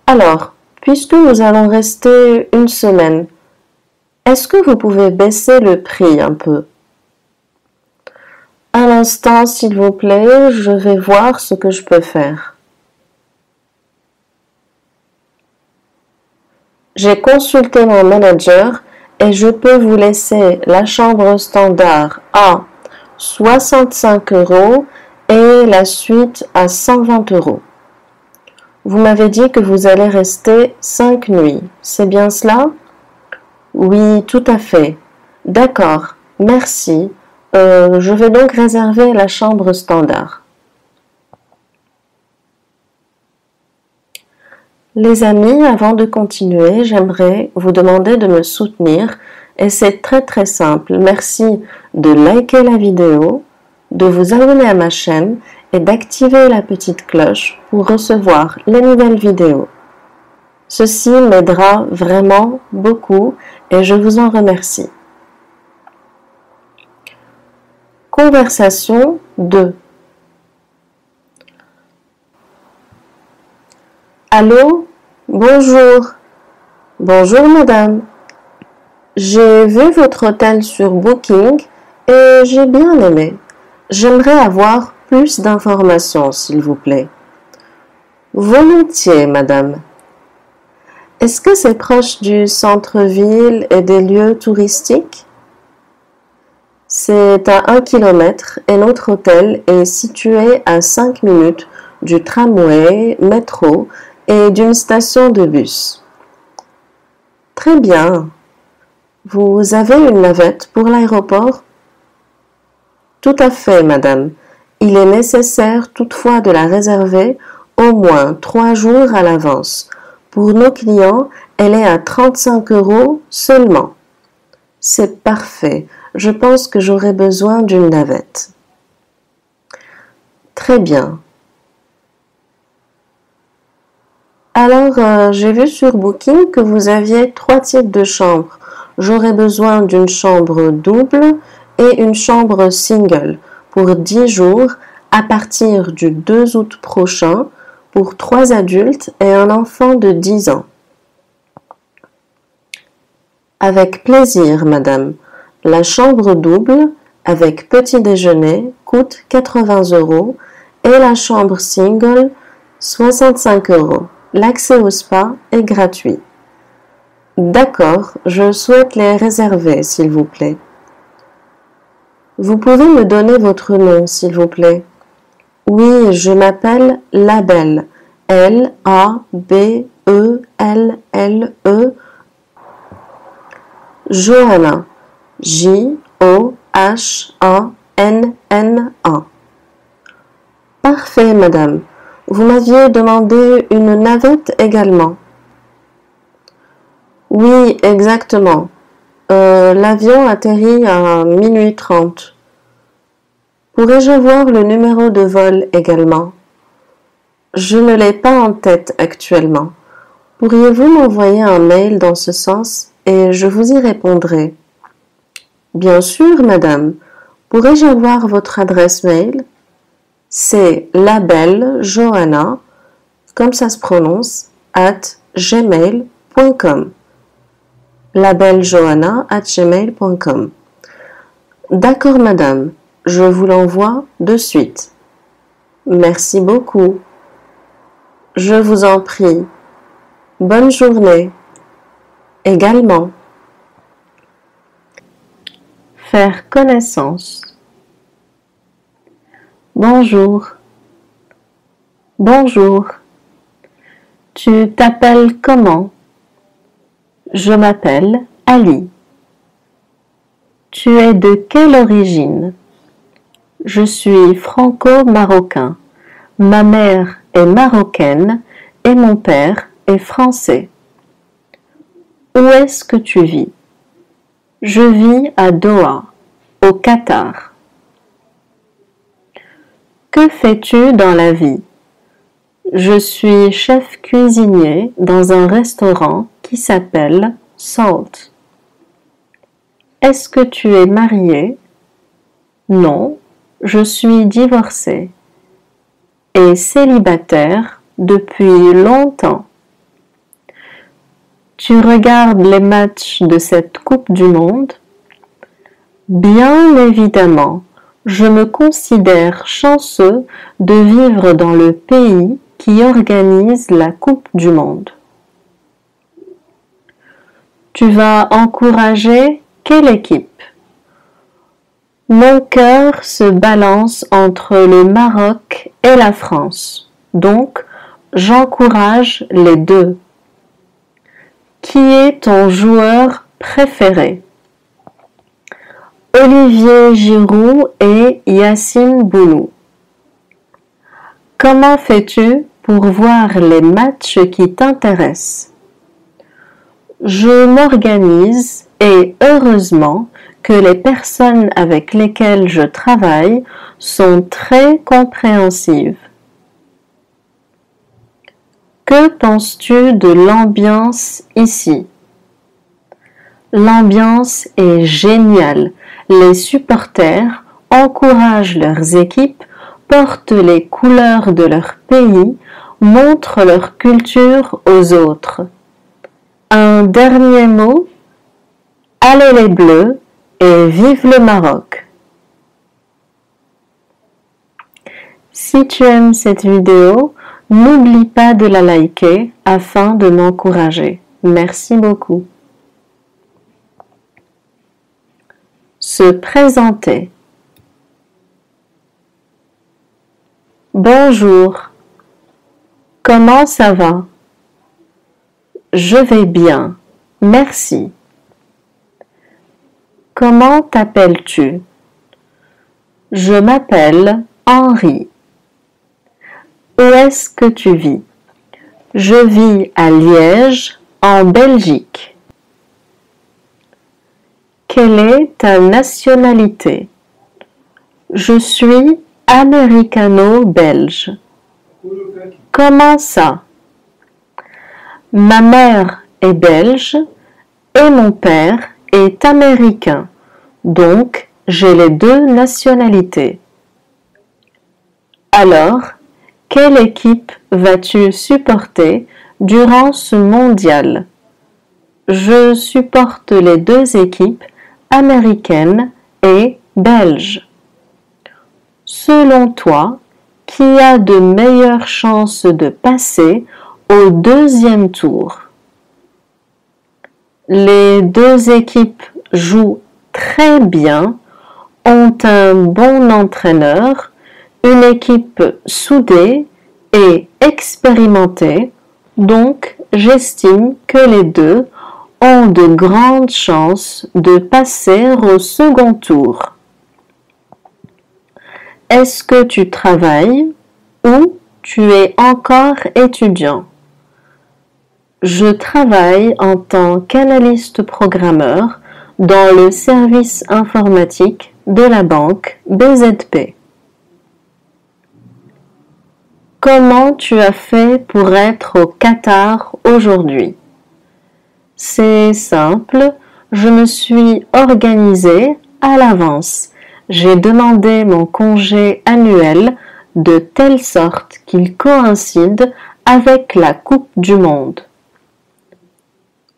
Alors, puisque nous allons rester une semaine, est-ce que vous pouvez baisser le prix un peu? Un instant, s'il vous plaît, je vais voir ce que je peux faire. J'ai consulté mon manager et je peux vous laisser la chambre standard à 65 euros et la suite à 120 euros. Vous m'avez dit que vous allez rester cinq nuits, c'est bien cela? Oui, tout à fait. D'accord, merci. Euh, je vais donc réserver la chambre standard. Les amis, avant de continuer, j'aimerais vous demander de me soutenir et c'est très très simple. Merci de liker la vidéo, de vous abonner à ma chaîne et d'activer la petite cloche pour recevoir les nouvelles vidéos. Ceci m'aidera vraiment beaucoup et je vous en remercie. Conversation 2 Allô? Bonjour. Bonjour madame. J'ai vu votre hôtel sur Booking et j'ai bien aimé. J'aimerais avoir plus d'informations, s'il vous plaît. Volontiers, madame. Est-ce que c'est proche du centre-ville et des lieux touristiques? C'est à un kilomètre et notre hôtel est situé à cinq minutes du tramway, métro et d'une station de bus. Très bien. Vous avez une navette pour l'aéroport? Tout à fait, madame. Il est nécessaire toutefois de la réserver au moins trois jours à l'avance. Pour nos clients, elle est à 35 euros seulement. C'est parfait. Je pense que j'aurai besoin d'une navette. Très bien. Alors, euh, j'ai vu sur Booking que vous aviez trois types de chambres. J'aurais besoin d'une chambre double et une chambre single pour 10 jours à partir du 2 août prochain pour 3 adultes et un enfant de 10 ans. Avec plaisir, madame. La chambre double avec petit déjeuner coûte 80 euros et la chambre single 65 euros. L'accès au spa est gratuit. D'accord, je souhaite les réserver, s'il vous plaît. Vous pouvez me donner votre nom, s'il vous plaît? Oui, je m'appelle Labelle. L-A-B-E-L-L-E. Johanna. J-O-H-A-N-N-A. Parfait, madame. Vous m'aviez demandé une navette également. Oui, exactement. Euh, l'avion atterrit à minuit trente. Pourrais-je voir le numéro de vol également? Je ne l'ai pas en tête actuellement. Pourriez-vous m'envoyer un mail dans ce sens et je vous y répondrai? Bien sûr, madame. Pourrais-je avoir votre adresse mail? C'est labelle Johanna, comme ça se prononce, at gmail.com labellejohanna.gmail.com D'accord, madame, je vous l'envoie de suite. Merci beaucoup. Je vous en prie. Bonne journée. Également. Faire connaissance. Bonjour. Bonjour. Tu t'appelles comment? Je m'appelle Ali. Tu es de quelle origine? Je suis franco-marocain. Ma mère est marocaine et mon père est français. Où est-ce que tu vis? Je vis à Doha, au Qatar. Que fais-tu dans la vie? Je suis chef cuisinier dans un restaurant qui s'appelle Salt. Est-ce que tu es marié? Non, Je suis divorcée et célibataire depuis longtemps. Tu regardes les matchs de cette Coupe du Monde? Bien évidemment, je me considère chanceux de vivre dans le pays qui organise la Coupe du Monde. Tu vas encourager quelle équipe? Mon cœur se balance entre le Maroc et la France, donc j'encourage les deux. Qui est ton joueur préféré? Olivier Giroud et Yacine Bounou. Comment fais-tu pour voir les matchs qui t'intéressent? Je m'organise et heureusement que les personnes avec lesquelles je travaille sont très compréhensives. Que penses-tu de l'ambiance ici? L'ambiance est géniale les supporters encouragent leurs équipes, portent les couleurs de leur pays, montrent leur culture aux autres. Un dernier mot Allez les Bleus et vive le Maroc Si tu aimes cette vidéo, n'oublie pas de la liker afin de m'encourager. Merci beaucoup. Se présenter. Bonjour. Comment ça va? Je vais bien. Merci. Comment t'appelles-tu? Je m'appelle Henri. Où est-ce que tu vis? Je vis à Liège, en Belgique. Quelle est ta nationalité? Je suis américano-belge. Comment ça? Ma mère est belge et mon père est américain. Donc, j'ai les deux nationalités. Alors, quelle équipe vas-tu supporter durant ce mondial? Je supporte les deux équipes américaine et belge. Selon toi, qui a de meilleures chances de passer au deuxième tour? Les deux équipes jouent très bien, ont un bon entraîneur, une équipe soudée et expérimentée, donc j'estime que les deux ont de grandes chances de passer au second tour. Est-ce que tu travailles ou tu es encore étudiant? Je travaille en tant qu'analyste programmeur dans le service informatique de la banque BZP. Comment tu as fait pour être au Qatar aujourd'hui? C'est simple, je me suis organisée à l'avance. J'ai demandé mon congé annuel de telle sorte qu'il coïncide avec la Coupe du Monde.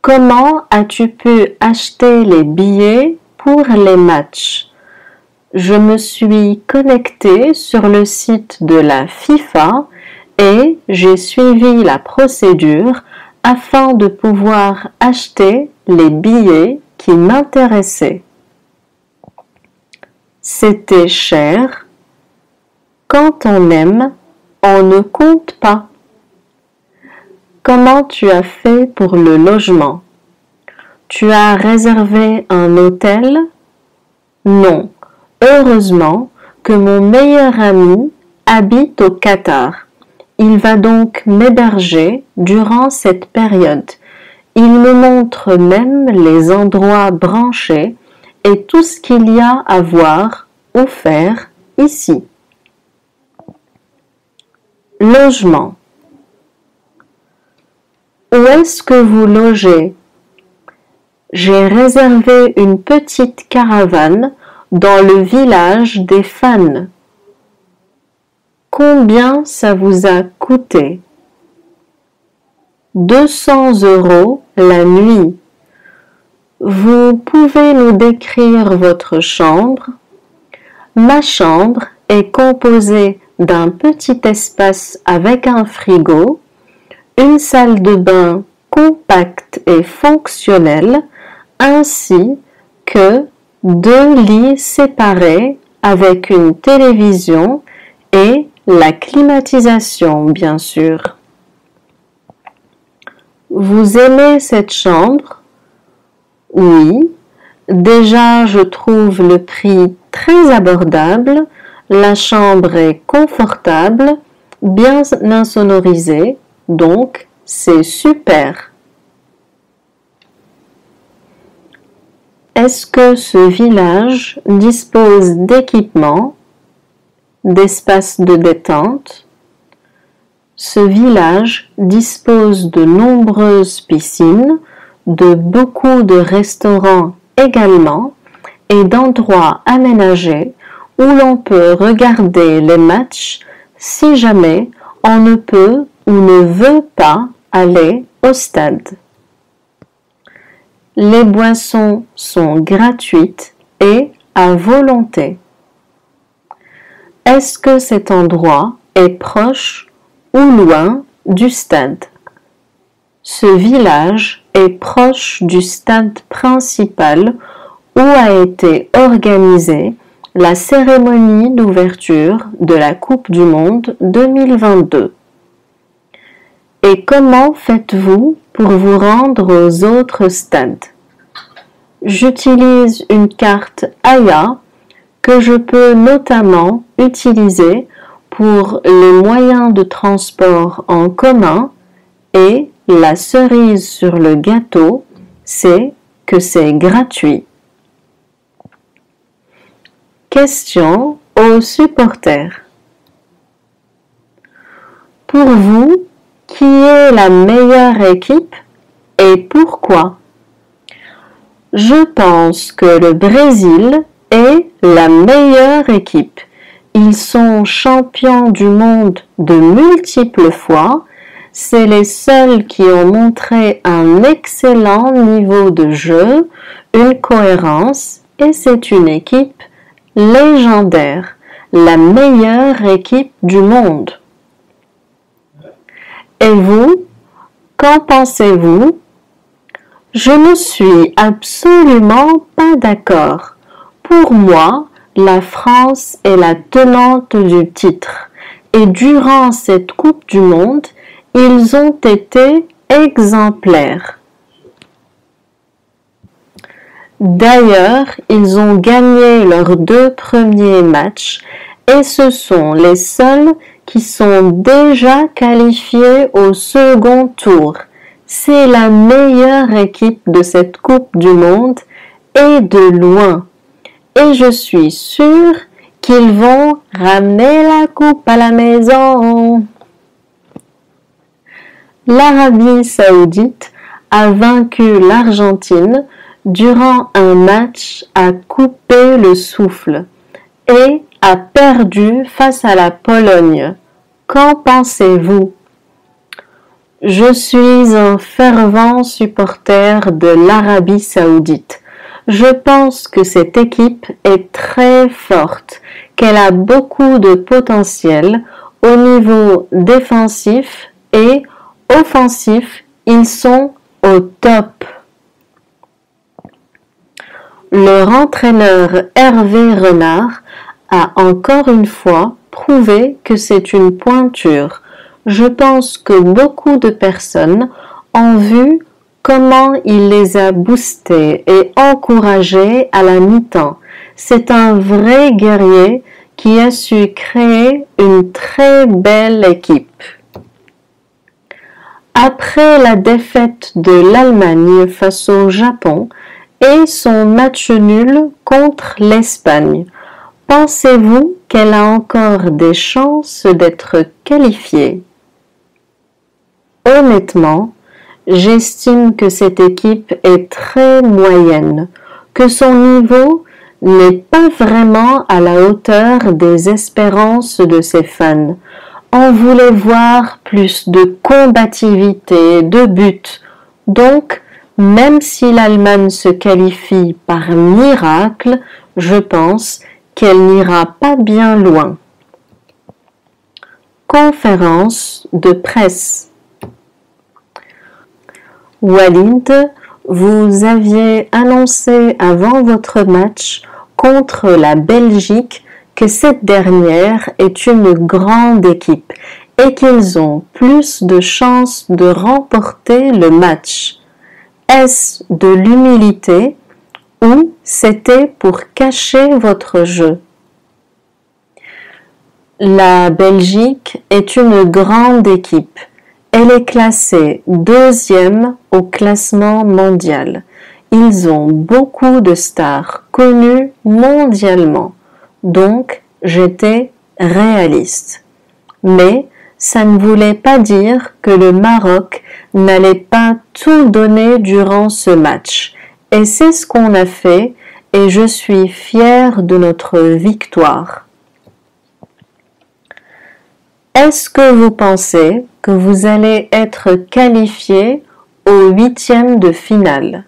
Comment as-tu pu acheter les billets pour les matchs? Je me suis connectée sur le site de la FIFA et j'ai suivi la procédure afin de pouvoir acheter les billets qui m'intéressaient. C'était cher. Quand on aime, on ne compte pas. Comment tu as fait pour le logement? Tu as réservé un hôtel? Non. Heureusement que mon meilleur ami habite au Qatar. Il va donc m'héberger durant cette période. Il me montre même les endroits branchés et tout ce qu'il y a à voir ou faire ici. Logement. Où est-ce que vous logez? J'ai réservé une petite caravane dans le village des fans. Combien ça vous a coûté? 200 euros la nuit. Vous pouvez nous décrire votre chambre Ma chambre est composée d'un petit espace avec un frigo, une salle de bain compacte et fonctionnelle, ainsi que deux lits séparés avec une télévision et la climatisation, bien sûr. Vous aimez cette chambre? Oui. Déjà, je trouve le prix très abordable, la chambre est confortable, bien insonorisée, donc c'est super. Est-ce que ce village dispose d'équipements, d'espaces de détente Ce village dispose de nombreuses piscines, de beaucoup de restaurants également et d'endroits aménagés où l'on peut regarder les matchs si jamais on ne peut ou ne veut pas aller au stade. Les boissons sont gratuites et à volonté. Est-ce que cet endroit est proche ou loin du stade? Ce village est proche du stade principal où a été organisée la cérémonie d'ouverture de la Coupe du Monde 2022. Et comment faites-vous pour vous rendre aux autres stades? J'utilise une carte AYA que je peux notamment pour les moyens de transport en commun et la cerise sur le gâteau, c'est que c'est gratuit. Question aux supporters. Pour vous, qui est la meilleure équipe et pourquoi? Je pense que le Brésil est la meilleure équipe. Ils sont champions du monde de multiples fois. C'est les seuls qui ont montré un excellent niveau de jeu, une cohérence et c'est une équipe légendaire, la meilleure équipe du monde. Et vous, qu'en pensez-vous? Je ne suis absolument pas d'accord. Pour moi, la France est la tenante du titre. Et durant cette Coupe du Monde, ils ont été exemplaires. D'ailleurs, ils ont gagné leurs deux premiers matchs et ce sont les seuls qui sont déjà qualifiés au second tour. C'est la meilleure équipe de cette Coupe du Monde et de loin. Et je suis sûre qu'ils vont ramener la coupe à la maison. L'Arabie saoudite a vaincu l'Argentine durant un match a coupé le souffle et a perdu face à la Pologne. Qu'en pensez-vous? Je suis un fervent supporter de l'Arabie saoudite. Je pense que cette équipe est très forte, qu'elle a beaucoup de potentiel au niveau défensif et offensif. Ils sont au top. Leur entraîneur Hervé Renard a encore une fois prouvé que c'est une pointure. Je pense que beaucoup de personnes ont vu comment il les a boostés et encouragés à la mi-temps. C'est un vrai guerrier qui a su créer une très belle équipe. Après la défaite de l'Allemagne face au Japon, et son match nul contre l'Espagne. Pensez-vous qu'elle a encore des chances d'être qualifiée? Honnêtement, j'estime que cette équipe est très moyenne, que son niveau n'est pas vraiment à la hauteur des espérances de ses fans. On voulait voir plus de combativité, de but. Donc, même si l'Allemagne se qualifie par miracle, je pense qu'elle n'ira pas bien loin. Conférence de presse. Walid, vous aviez annoncé avant votre match contre la Belgique que cette dernière est une grande équipe et qu'ils ont plus de chances de remporter le match. Est-ce de l'humilité ou c'était pour cacher votre jeu? La Belgique est une grande équipe. Elle est classée deuxième au classement mondial. Ils ont beaucoup de stars connues mondialement. Donc, j'étais réaliste. Mais ça ne voulait pas dire que le Maroc n'allait pas tout donner durant ce match. Et c'est ce qu'on a fait et je suis fière de notre victoire. Est-ce que vous pensez que vous allez être qualifié au huitième de finale?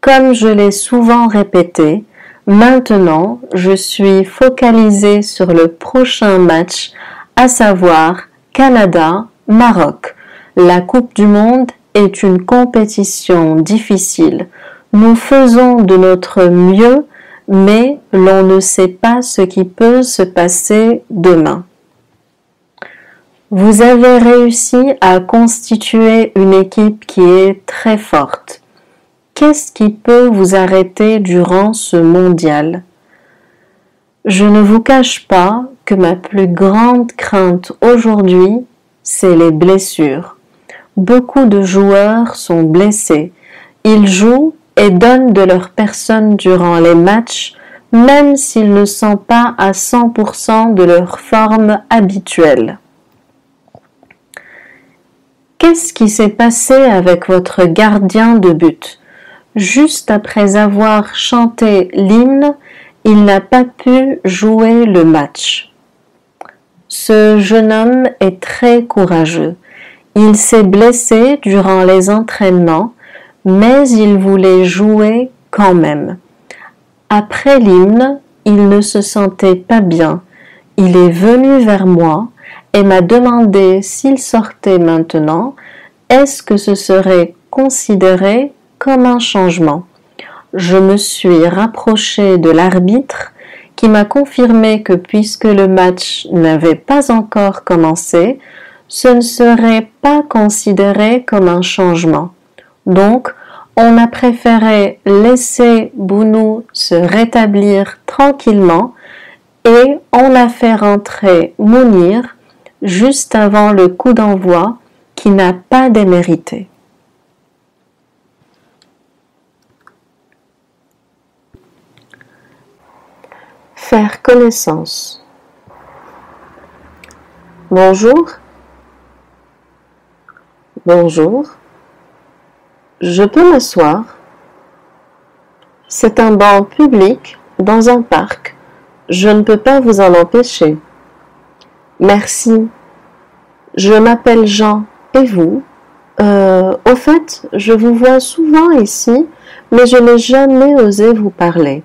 Comme je l'ai souvent répété, maintenant je suis focalisé sur le prochain match, à savoir Canada-Maroc. La Coupe du Monde est une compétition difficile. Nous faisons de notre mieux, mais l'on ne sait pas ce qui peut se passer demain. Vous avez réussi à constituer une équipe qui est très forte. Qu'est-ce qui peut vous arrêter durant ce mondial? Je ne vous cache pas que ma plus grande crainte aujourd'hui, c'est les blessures. Beaucoup de joueurs sont blessés. Ils jouent et donnent de leur personne durant les matchs, même s'ils ne sont pas à 100% de leur forme habituelle. Qu'est-ce qui s'est passé avec votre gardien de but? Juste après avoir chanté l'hymne, il n'a pas pu jouer le match. Ce jeune homme est très courageux. Il s'est blessé durant les entraînements, mais il voulait jouer quand même. Après l'hymne, il ne se sentait pas bien. Il est venu vers moi et m'a demandé s'il sortait maintenant, est-ce que ce serait considéré comme un changement? Je me suis rapproché de l'arbitre qui m'a confirmé que puisque le match n'avait pas encore commencé, ce ne serait pas considéré comme un changement. Donc, on a préféré laisser Bounou se rétablir tranquillement et on a fait rentrer Mounir juste avant le coup d'envoi qui n'a pas démérité. Faire connaissance. Bonjour. Bonjour. Je peux m'asseoir. C'est un banc public dans un parc. Je ne peux pas vous en empêcher. Merci. Je m'appelle Jean. Et vous euh, Au fait, je vous vois souvent ici, mais je n'ai jamais osé vous parler.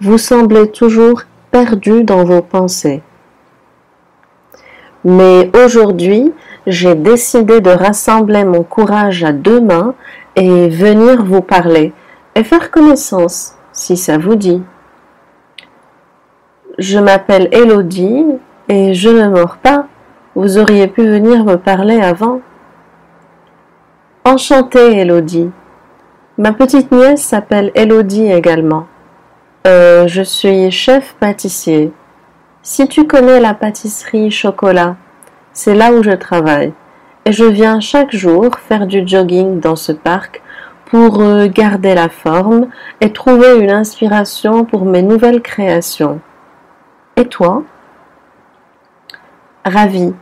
Vous semblez toujours perdu dans vos pensées. Mais aujourd'hui, j'ai décidé de rassembler mon courage à deux mains et venir vous parler et faire connaissance, si ça vous dit. Je m'appelle Elodie et je ne mords pas. Vous auriez pu venir me parler avant. Enchantée, Elodie. Ma petite nièce s'appelle Elodie également. Euh, je suis chef pâtissier. Si tu connais la pâtisserie chocolat, c'est là où je travaille. Et je viens chaque jour faire du jogging dans ce parc pour euh, garder la forme et trouver une inspiration pour mes nouvelles créations. Et toi? Ravi.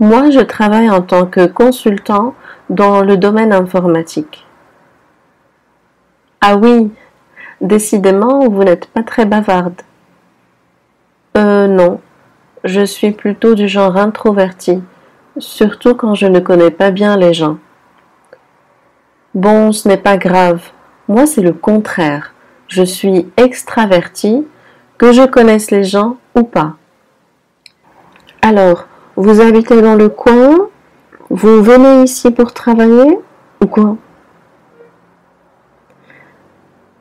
Moi, je travaille en tant que consultant dans le domaine informatique. Ah oui, Décidément, vous n'êtes pas très bavarde. Euh, non. Je suis plutôt du genre introverti, surtout quand je ne connais pas bien les gens. Bon, ce n'est pas grave. Moi, c'est le contraire. Je suis extraverti, que je connaisse les gens ou pas. Alors, vous habitez dans le coin Vous venez ici pour travailler ou quoi?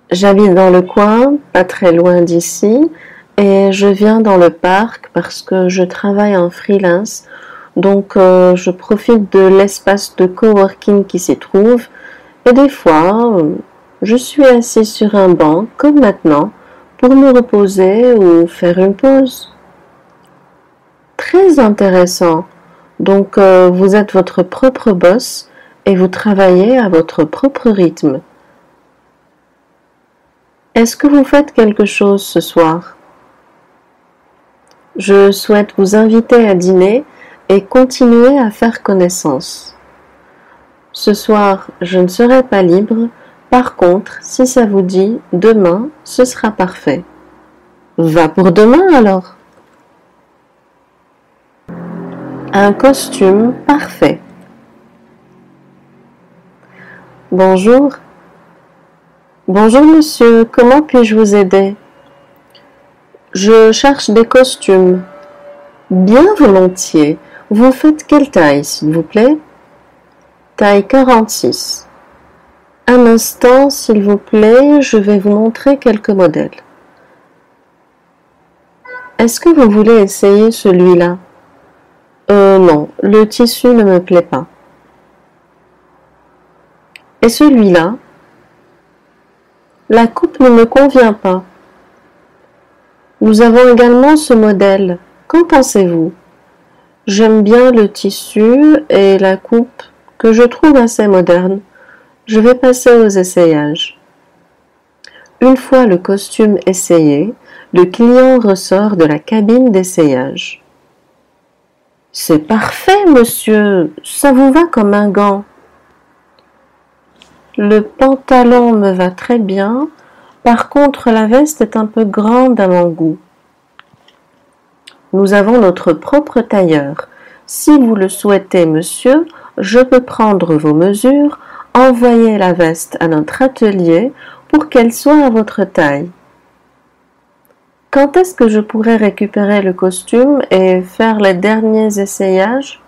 J'habite dans le coin, pas très loin d'ici, et je viens dans le parc parce que je travaille en freelance. Donc euh, je profite de l'espace de coworking qui s'y trouve. Et des fois, je suis assis sur un banc, comme maintenant, pour me reposer ou faire une pause. Très intéressant. Donc euh, vous êtes votre propre boss et vous travaillez à votre propre rythme. Est-ce que vous faites quelque chose ce soir? Je souhaite vous inviter à dîner et continuer à faire connaissance. Ce soir, je ne serai pas libre. Par contre, si ça vous dit, demain, ce sera parfait. Va pour demain alors. Un costume parfait. Bonjour, Bonjour monsieur, comment puis-je vous aider? Je cherche des costumes. Bien volontiers. Vous faites quelle taille, s'il vous plaît? Taille 46. Un instant, s'il vous plaît, je vais vous montrer quelques modèles. Est-ce que vous voulez essayer celui-là? Euh non, le tissu ne me plaît pas. Et celui-là? La coupe ne me convient pas. Nous avons également ce modèle. Qu'en pensez-vous? J'aime bien le tissu et la coupe que je trouve assez moderne. Je vais passer aux essayages. Une fois le costume essayé, le client ressort de la cabine d'essayage. C'est parfait, monsieur. Ça vous va comme un gant. Le pantalon me va très bien. Par contre, la veste est un peu grande à mon goût. Nous avons notre propre tailleur. Si vous le souhaitez, monsieur, je peux prendre vos mesures, envoyer la veste à notre atelier pour qu'elle soit à votre taille. Quand est-ce que je pourrais récupérer le costume et faire les derniers essayages?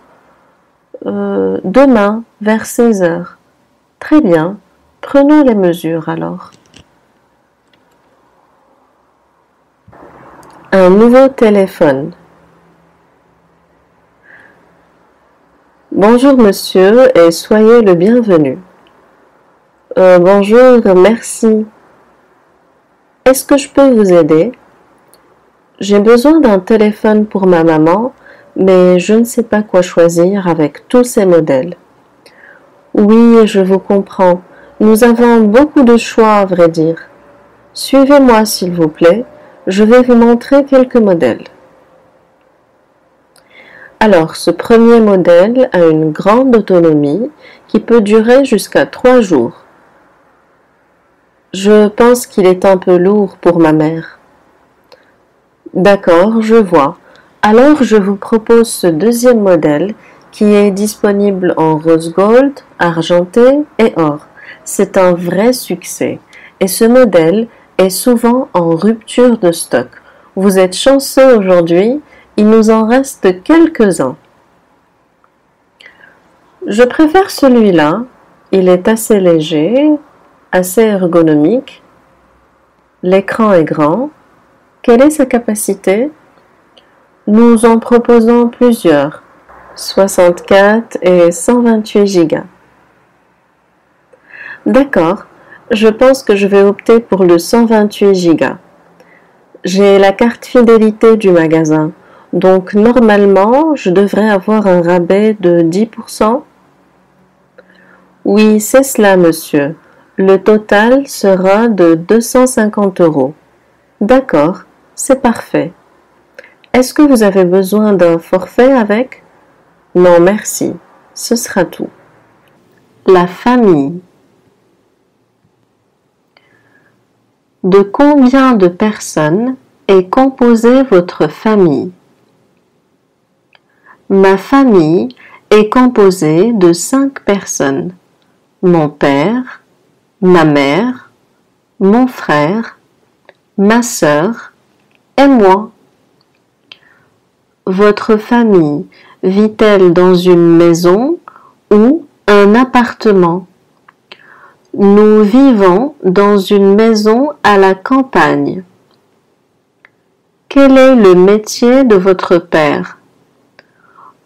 Euh, Demain, vers 16 heures. Très bien, prenons les mesures alors. Un nouveau téléphone. Bonjour monsieur et soyez le bienvenu. Euh, bonjour, merci. Est-ce que je peux vous aider? J'ai besoin d'un téléphone pour ma maman, mais je ne sais pas quoi choisir avec tous ces modèles. Oui, je vous comprends. Nous avons beaucoup de choix, à vrai dire. Suivez-moi, s'il vous plaît. Je vais vous montrer quelques modèles. Alors, ce premier modèle a une grande autonomie qui peut durer jusqu'à trois jours. Je pense qu'il est un peu lourd pour ma mère. D'accord, je vois. Alors, je vous propose ce deuxième modèle qui est disponible en rose gold, argenté et or. C'est un vrai succès et ce modèle est souvent en rupture de stock. Vous êtes chanceux aujourd'hui, il nous en reste quelques-uns. Je préfère celui-là, il est assez léger, assez ergonomique. L'écran est grand. Quelle est sa capacité? Nous en proposons plusieurs. 64 et 128 Go. D'accord, je pense que je vais opter pour le 128 Go. J'ai la carte fidélité du magasin, donc normalement je devrais avoir un rabais de 10%. Oui, c'est cela, monsieur. Le total sera de 250 euros. D'accord, c'est parfait. Est-ce que vous avez besoin d'un forfait avec? Non, merci. Ce sera tout. La famille. De combien de personnes est composée votre famille? Ma famille est composée de cinq personnes. Mon père, ma mère, mon frère, ma sœur et moi. Votre famille vit-elle dans une maison ou un appartement? Nous vivons dans une maison à la campagne. Quel est le métier de votre père?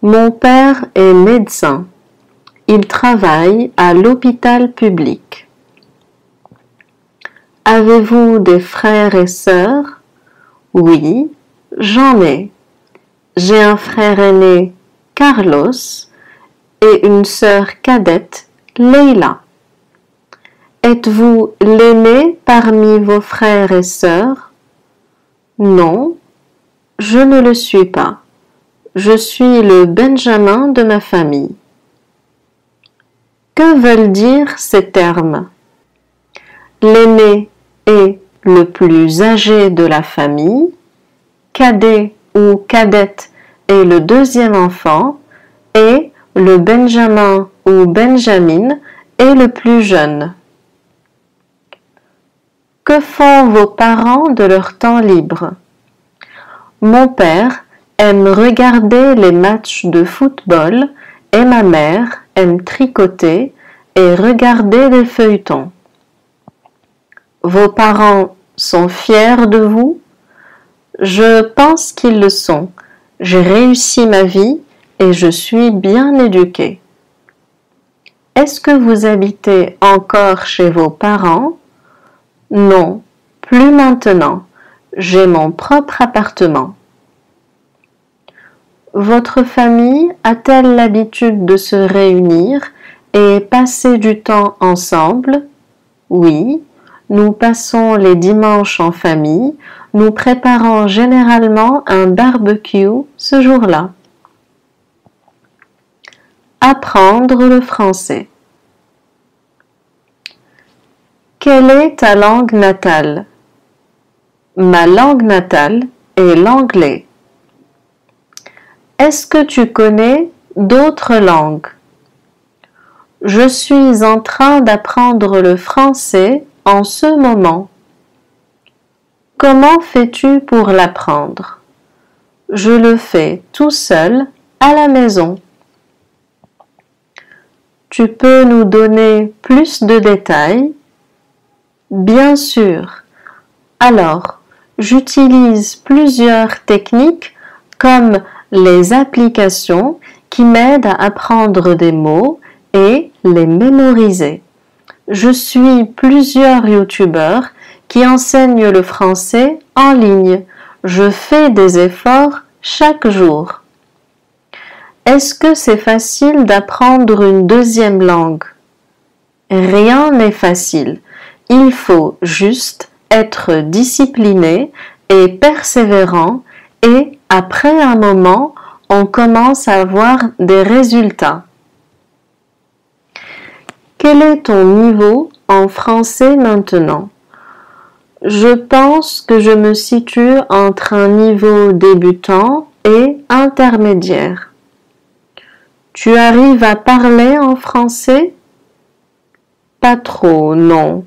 Mon père est médecin. Il travaille à l'hôpital public. Avez-vous des frères et sœurs? Oui, j'en ai. J'ai un frère aîné, Carlos, et une sœur cadette, Leila. Êtes-vous l'aîné parmi vos frères et sœurs? Non, je ne le suis pas. Je suis le Benjamin de ma famille. Que veulent dire ces termes? L'aîné est le plus âgé de la famille, cadet ou cadette est le deuxième enfant et le Benjamin ou Benjamin est le plus jeune. Que font vos parents de leur temps libre? Mon père aime regarder les matchs de football et ma mère aime tricoter et regarder des feuilletons. Vos parents sont fiers de vous? Je pense qu'ils le sont. J'ai réussi ma vie et je suis bien éduquée. Est-ce que vous habitez encore chez vos parents? Non, plus maintenant. J'ai mon propre appartement. Votre famille a-t-elle l'habitude de se réunir et passer du temps ensemble? Oui, nous passons les dimanches en famille, nous préparons généralement un barbecue ce jour-là. Apprendre le français. Quelle est ta langue natale? Ma langue natale est l'anglais. Est-ce que tu connais d'autres langues? Je suis en train d'apprendre le français en ce moment. Comment fais-tu pour l'apprendre? Je le fais tout seul à la maison. Tu peux nous donner plus de détails? Bien sûr. Alors, j'utilise plusieurs techniques comme les applications qui m'aident à apprendre des mots et les mémoriser. Je suis plusieurs youtubeurs qui enseignent le français en ligne. Je fais des efforts chaque jour. Est-ce que c'est facile d'apprendre une deuxième langue? Rien n'est facile. Il faut juste être discipliné et persévérant et après un moment, on commence à avoir des résultats. Quel est ton niveau en français maintenant? Je pense que je me situe entre un niveau débutant et intermédiaire. Tu arrives à parler en français? Pas trop, non.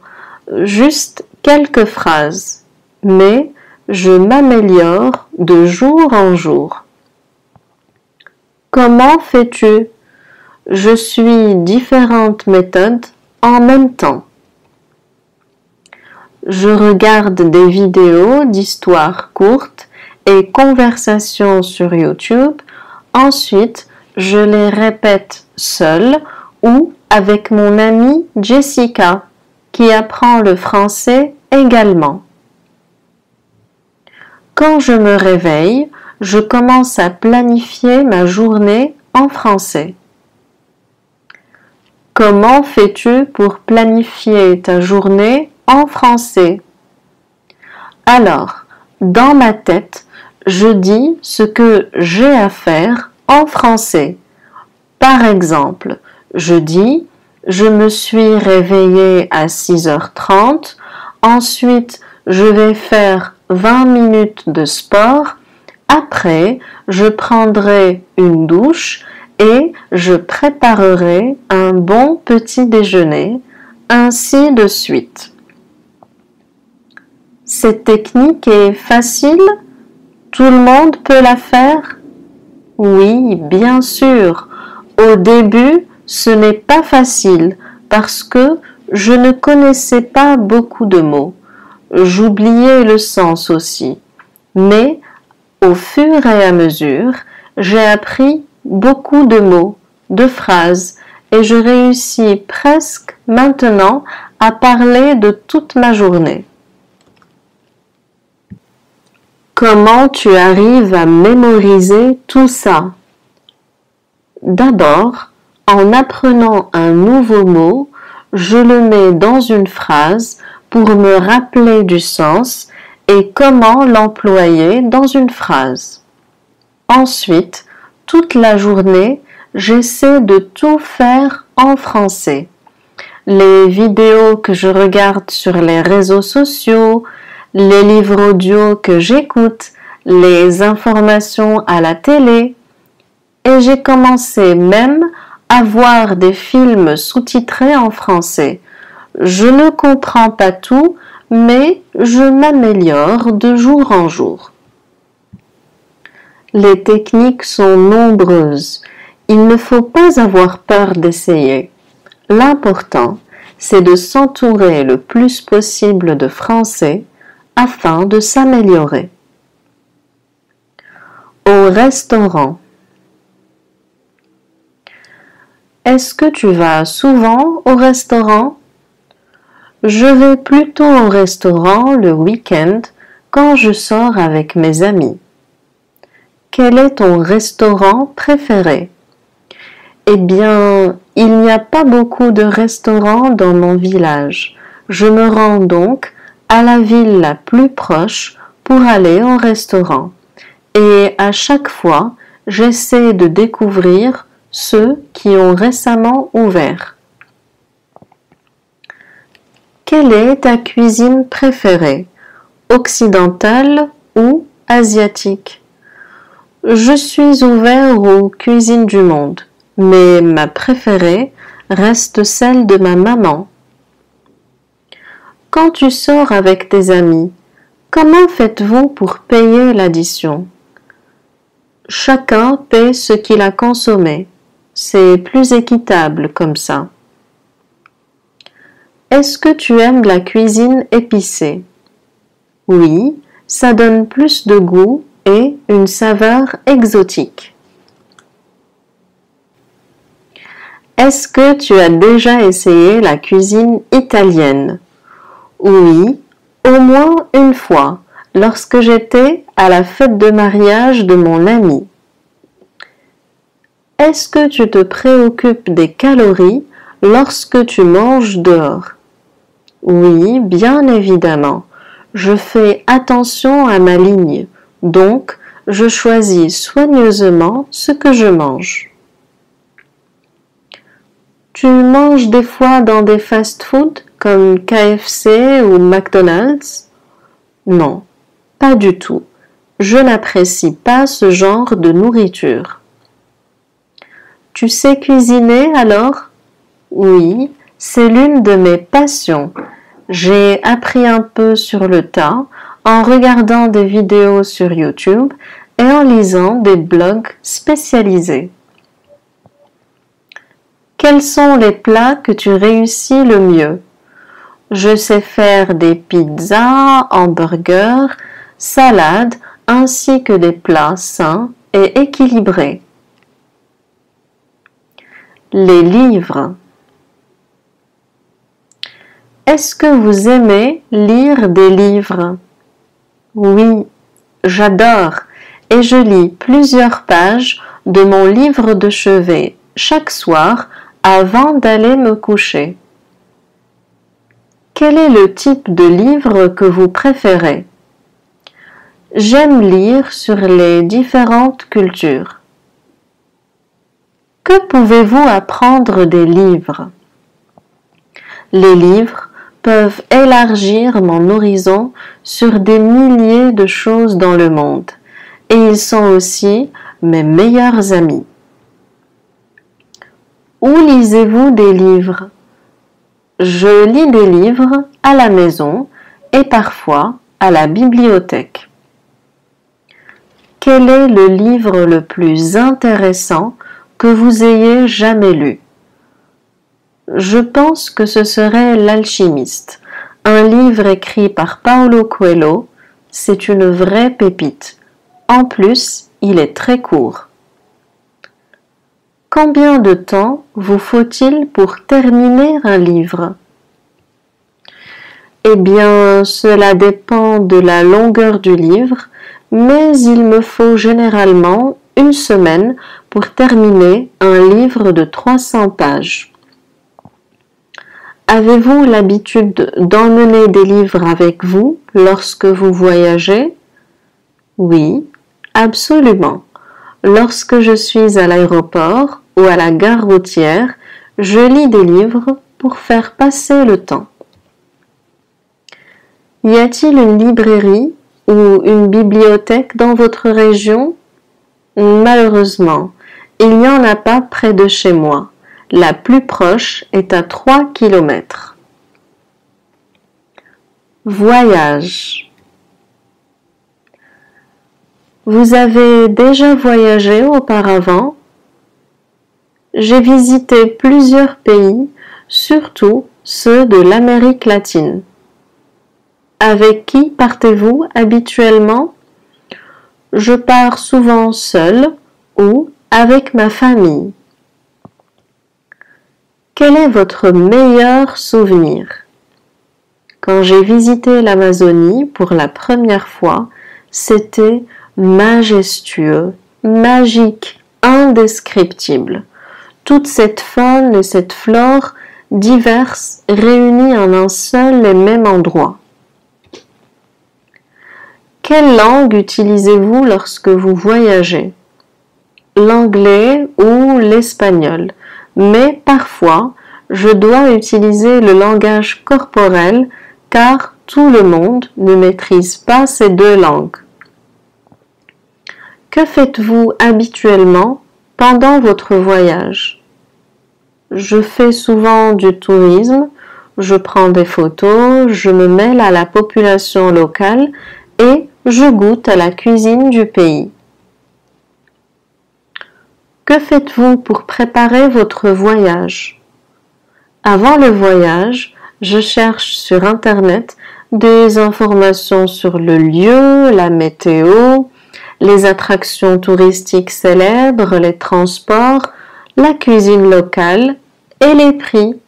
Juste quelques phrases. Mais je m'améliore de jour en jour. Comment fais-tu je suis différentes méthodes en même temps. Je regarde des vidéos d'histoires courtes et conversations sur YouTube. Ensuite, je les répète seule ou avec mon amie Jessica qui apprend le français également. Quand je me réveille, je commence à planifier ma journée en français. Comment fais-tu pour planifier ta journée en français? Alors, dans ma tête, je dis ce que j'ai à faire en français. Par exemple, je dis je me suis réveillée à 6h30, ensuite je vais faire 20 minutes de sport. Après, je prendrai une douche et je préparerai un bon petit déjeuner, ainsi de suite. Cette technique est facile? Tout le monde peut la faire? Oui, bien sûr. Au début, ce n'est pas facile parce que je ne connaissais pas beaucoup de mots. J'oubliais le sens aussi. Mais au fur et à mesure, j'ai appris beaucoup de mots, de phrases, et je réussis presque maintenant à parler de toute ma journée. Comment tu arrives à mémoriser tout ça? D'abord, en apprenant un nouveau mot, je le mets dans une phrase pour me rappeler du sens et comment l'employer dans une phrase. Ensuite, toute la journée, j'essaie de tout faire en français. Les vidéos que je regarde sur les réseaux sociaux, les livres audio que j'écoute, les informations à la télé. Et j'ai commencé même à voir des films sous-titrés en français. Je ne comprends pas tout, mais je m'améliore de jour en jour. Les techniques sont nombreuses. Il ne faut pas avoir peur d'essayer. L'important, c'est de s'entourer le plus possible de français afin de s'améliorer. Au restaurant. Est-ce que tu vas souvent au restaurant? Je vais plutôt au restaurant le week-end quand je sors avec mes amis. Quel est ton restaurant préféré? Eh bien, il n'y a pas beaucoup de restaurants dans mon village. Je me rends donc à la ville la plus proche pour aller au restaurant. Et à chaque fois, j'essaie de découvrir ceux qui ont récemment ouvert. Quelle est ta cuisine préférée? Occidentale ou asiatique? Je suis ouvert aux cuisines du monde, mais ma préférée reste celle de ma maman quand tu sors avec tes amis, comment faites-vous pour payer l'addition? Chacun paie ce qu'il a consommé. C'est plus équitable comme ça. Est-ce que tu aimes la cuisine épicée? Oui, ça donne plus de goût une saveur exotique. Est-ce que tu as déjà essayé la cuisine italienne? Oui, au moins une fois, lorsque j'étais à la fête de mariage de mon ami. Est-ce que tu te préoccupes des calories lorsque tu manges dehors? Oui, bien évidemment. Je fais attention à ma ligne, donc je choisis soigneusement ce que je mange. Tu manges des fois dans des fast-foods comme KFC ou McDonald's? Non, pas du tout. Je n'apprécie pas ce genre de nourriture. Tu sais cuisiner alors? Oui, c'est l'une de mes passions. J'ai appris un peu sur le tas en regardant des vidéos sur YouTube et en lisant des blogs spécialisés. Quels sont les plats que tu réussis le mieux? Je sais faire des pizzas, hamburgers, salades ainsi que des plats sains et équilibrés. Les livres. Est-ce que vous aimez lire des livres? Oui, j'adore et je lis plusieurs pages de mon livre de chevet chaque soir avant d'aller me coucher. Quel est le type de livre que vous préférez? J'aime lire sur les différentes cultures. Que pouvez-vous apprendre des livres? Les livres peuvent élargir mon horizon sur des milliers de choses dans le monde, et ils sont aussi mes meilleurs amis. Où lisez-vous des livres? Je lis des livres à la maison et parfois à la bibliothèque. Quel est le livre le plus intéressant que vous ayez jamais lu? Je pense que ce serait L'alchimiste, un livre écrit par Paulo Coelho. C'est une vraie pépite. En plus, il est très court. Combien de temps vous faut-il pour terminer un livre? Eh bien, cela dépend de la longueur du livre, mais il me faut généralement une semaine pour terminer un livre de 300 pages. Avez-vous l'habitude d'emmener des livres avec vous lorsque vous voyagez? Oui, absolument. Lorsque je suis à l'aéroport ou à la gare routière, je lis des livres pour faire passer le temps. Y a-t-il une librairie ou une bibliothèque dans votre région? Malheureusement, il n'y en a pas près de chez moi. La plus proche est à 3 kilomètres. Voyage. Vous avez déjà voyagé auparavant? J'ai visité plusieurs pays, surtout ceux de l'Amérique latine. Avec qui partez-vous habituellement? Je pars souvent seul ou avec ma famille. Quel est votre meilleur souvenir? Quand j'ai visité l'Amazonie pour la première fois, c'était majestueux, magique, indescriptible. Toute cette faune et cette flore diverses réunies en un seul et même endroit. Quelle langue utilisez-vous lorsque vous voyagez? L'anglais ou l'espagnol, mais parfois je dois utiliser le langage corporel car tout le monde ne maîtrise pas ces deux langues. Que faites-vous habituellement pendant votre voyage? Je fais souvent du tourisme, je prends des photos, je me mêle à la population locale et je goûte à la cuisine du pays. Que faites-vous pour préparer votre voyage? Avant le voyage, je cherche sur Internet des informations sur le lieu, la météo, les attractions touristiques célèbres, les transports, la cuisine locale et les prix.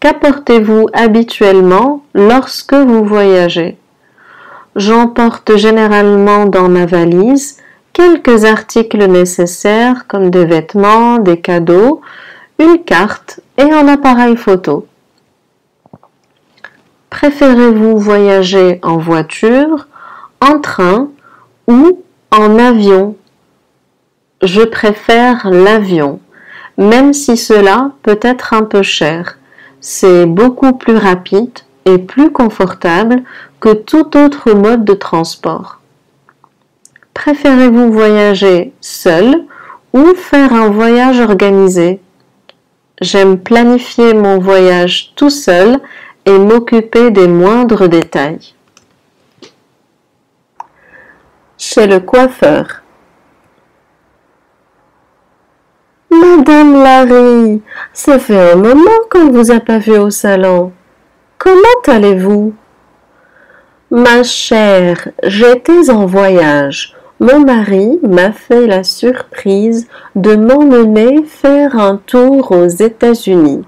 Qu'apportez-vous habituellement lorsque vous voyagez? J'emporte généralement dans ma valise quelques articles nécessaires comme des vêtements, des cadeaux, une carte et un appareil photo. Préférez-vous voyager en voiture, en train ou en avion? Je préfère l'avion, même si cela peut être un peu cher. C'est beaucoup plus rapide et plus confortable que tout autre mode de transport. Préférez-vous voyager seul ou faire un voyage organisé? J'aime planifier mon voyage tout seul et m'occuper des moindres détails. Chez le coiffeur. Madame Larry, ça fait un moment qu'on ne vous a pas vu au salon. Comment allez-vous? Ma chère, j'étais en voyage. Mon mari m'a fait la surprise de m'emmener faire un tour aux États-Unis.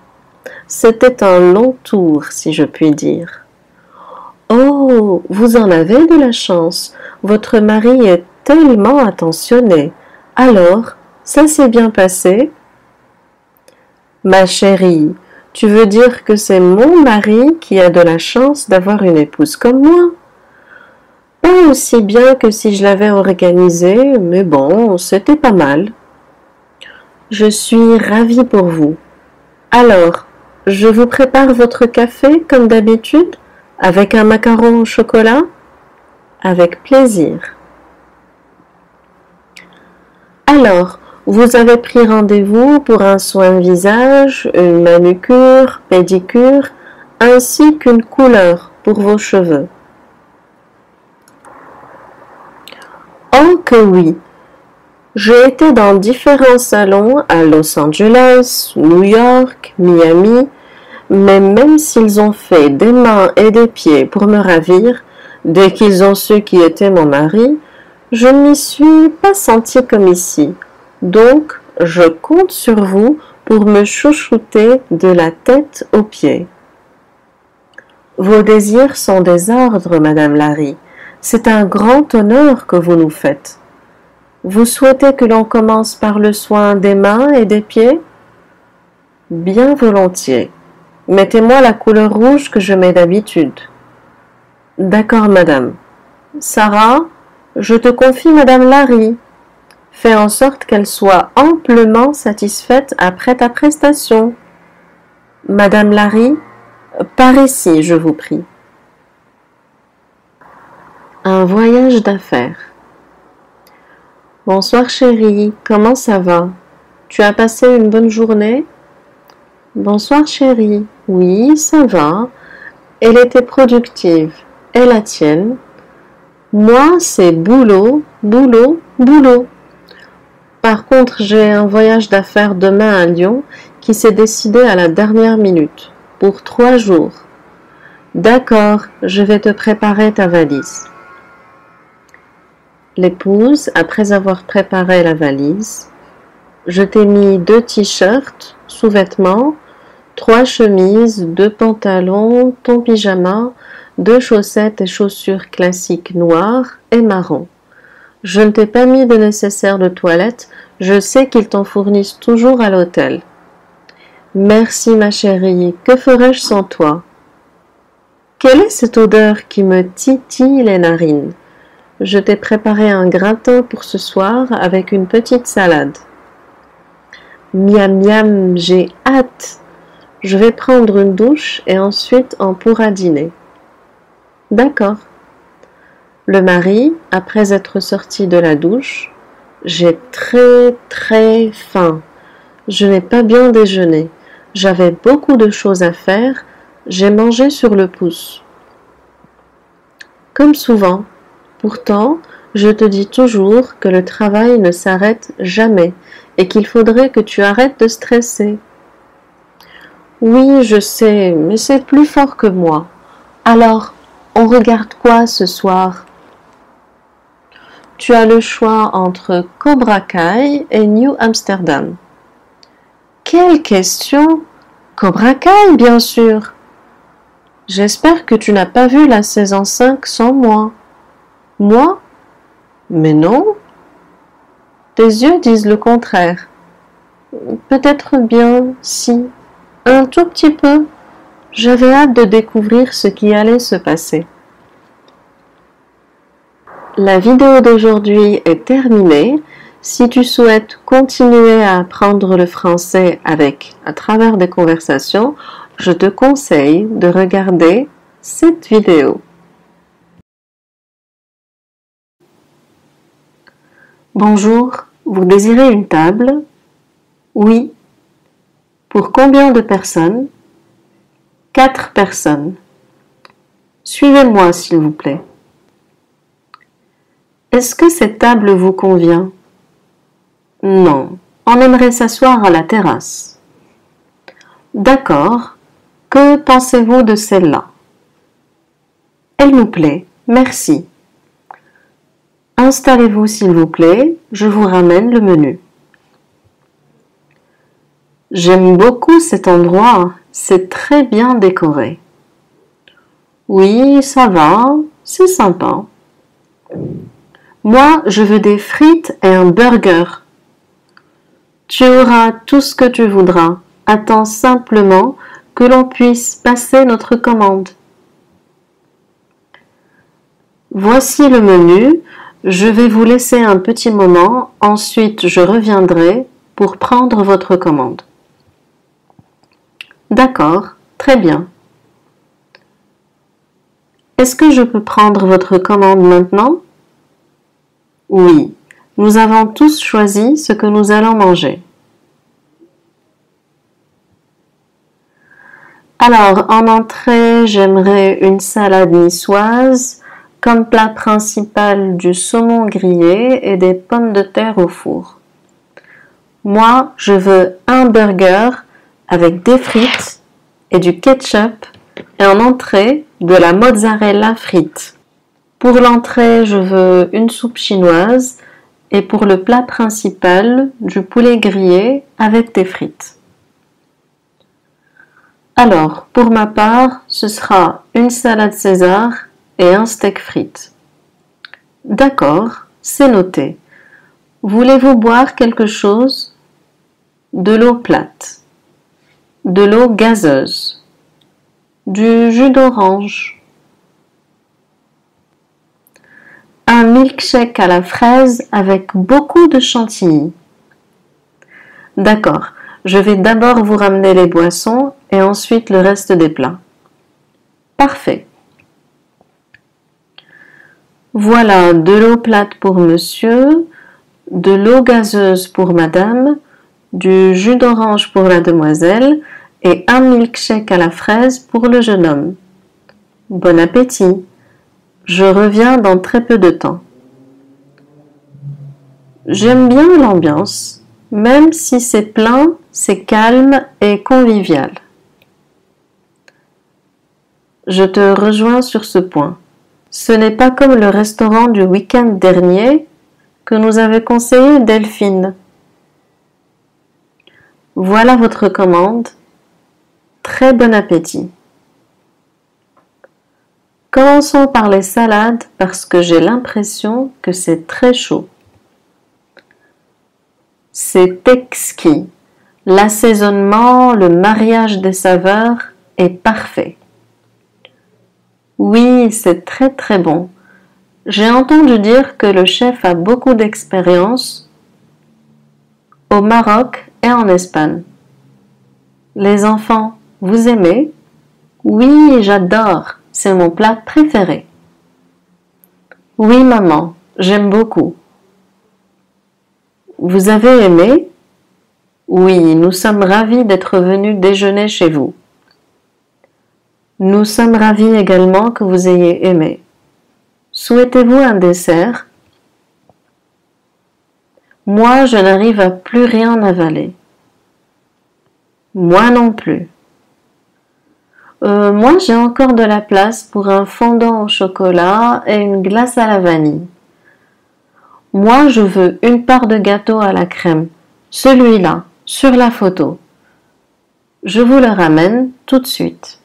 C'était un long tour, si je puis dire. Oh, vous en avez de la chance. Votre mari est tellement attentionné. Alors, ça s'est bien passé? Ma chérie, tu veux dire que c'est mon mari qui a de la chance d'avoir une épouse comme moi? Pas aussi bien que si je l'avais organisé, mais bon, c'était pas mal. Je suis ravie pour vous. Alors, Je vous prépare votre café comme d'habitude, avec un macaron au chocolat? Avec plaisir. Alors, vous avez pris rendez-vous pour un soin visage, une manucure, pédicure, ainsi qu'une couleur pour vos cheveux. Oh que oui. J'ai été dans différents salons à Los Angeles, New York, Miami, mais même s'ils ont fait des mains et des pieds pour me ravir, dès qu'ils ont su qui était mon mari, je ne m'y suis pas sentie comme ici. Donc, je compte sur vous pour me chouchouter de la tête aux pieds. Vos désirs sont des ordres, Madame Larry. C'est un grand honneur que vous nous faites. Vous souhaitez que l'on commence par le soin des mains et des pieds? Bien volontiers. Mettez-moi la couleur rouge que je mets d'habitude. D'accord, madame. Sarah, je te confie madame Larry. Fais en sorte qu'elle soit amplement satisfaite après ta prestation. Madame Larry, par ici, je vous prie. Un voyage d'affaires. Bonsoir chérie, comment ça va? Tu as passé une bonne journée? Bonsoir chérie, oui, ça va. Elle était productive. Et la tienne? Moi, c'est boulot, boulot, boulot. Par contre, j'ai un voyage d'affaires demain à Lyon qui s'est décidé à la dernière minute, pour trois jours. D'accord, je vais te préparer ta valise. L'épouse, après avoir préparé la valise, je t'ai mis deux t-shirts, sous-vêtements, trois chemises, deux pantalons, ton pyjama, deux chaussettes et chaussures classiques noires et marron. Je ne t'ai pas mis de nécessaire de toilette, je sais qu'ils t'en fournissent toujours à l'hôtel. Merci ma chérie, que ferais-je sans toi? Quelle est cette odeur qui me titille les narines? Je t'ai préparé un gratin pour ce soir avec une petite salade. Miam miam, j'ai hâte. Je vais prendre une douche et ensuite on pourra dîner. D'accord. Le mari, après être sorti de la douche, j'ai très très faim. Je n'ai pas bien déjeuné. J'avais beaucoup de choses à faire. J'ai mangé sur le pouce. Comme souvent. Pourtant, je te dis toujours que le travail ne s'arrête jamais et qu'il faudrait que tu arrêtes de stresser. Oui, je sais, mais c'est plus fort que moi. Alors, on regarde quoi ce soir? Tu as le choix entre Cobra Kai et New Amsterdam. Quelle question Cobra Kai, bien sûr. J'espère que tu n'as pas vu la saison 5 sans moi. Moi Mais non. Tes yeux disent le contraire. Peut-être bien, si. Un tout petit peu. J'avais hâte de découvrir ce qui allait se passer. La vidéo d'aujourd'hui est terminée. Si tu souhaites continuer à apprendre le français avec à travers des conversations, je te conseille de regarder cette vidéo. Bonjour, vous désirez une table? Oui. Pour combien de personnes? Quatre personnes. Suivez-moi s'il vous plaît. Est-ce que cette table vous convient? Non, on aimerait s'asseoir à la terrasse. D'accord. Que pensez-vous de celle-là? Elle nous plaît, merci. Installez-vous s'il vous plaît, je vous ramène le menu. J'aime beaucoup cet endroit, c'est très bien décoré. Oui, ça va, c'est sympa. Moi, je veux des frites et un burger. Tu auras tout ce que tu voudras. Attends simplement que l'on puisse passer notre commande. Voici le menu. Je vais vous laisser un petit moment. Ensuite, je reviendrai pour prendre votre commande. D'accord, très bien. Est-ce que je peux prendre votre commande maintenant? Oui, nous avons tous choisi ce que nous allons manger. Alors, en entrée, j'aimerais une salade niçoise, comme plat principal du saumon grillé et des pommes de terre au four. Moi, je veux un burger avec des frites et du ketchup et en entrée de la mozzarella frite. Pour l'entrée, je veux une soupe chinoise et pour le plat principal, du poulet grillé avec des frites. Alors, pour ma part, ce sera une salade César et un steak frites. D'accord, c'est noté. Voulez-vous boire quelque chose? De l'eau plate, de l'eau gazeuse, du jus d'orange, un milkshake à la fraise avec beaucoup de chantilly. D'accord, je vais d'abord vous ramener les boissons et ensuite le reste des plats. Parfait. Voilà de l'eau plate pour monsieur, de l'eau gazeuse pour madame, du jus d'orange pour la demoiselle et un milkshake à la fraise pour le jeune homme. Bon appétit. Je reviens dans très peu de temps. J'aime bien l'ambiance, même si c'est plein, c'est calme et convivial. Je te rejoins sur ce point. Ce n'est pas comme le restaurant du week-end dernier que nous avait conseillé Delphine. Voilà votre commande Très bon appétit. Commençons par les salades parce que j'ai l'impression que c'est très chaud. C'est exquis. L'assaisonnement, le mariage des saveurs est parfait. Oui, c'est très très bon. J'ai entendu dire que le chef a beaucoup d'expérience au Maroc et en Espagne. Les enfants, vous aimez? Oui, j'adore. C'est mon plat préféré. Oui, maman, j'aime beaucoup. Vous avez aimé? Oui, nous sommes ravis d'être venus déjeuner chez vous. Nous sommes ravis également que vous ayez aimé. Souhaitez-vous un dessert? Moi, je n'arrive à plus rien avaler. Moi non plus. Euh, moi, j'ai encore de la place pour un fondant au chocolat et une glace à la vanille. Moi, je veux une part de gâteau à la crème. Celui-là, sur la photo. Je vous le ramène tout de suite.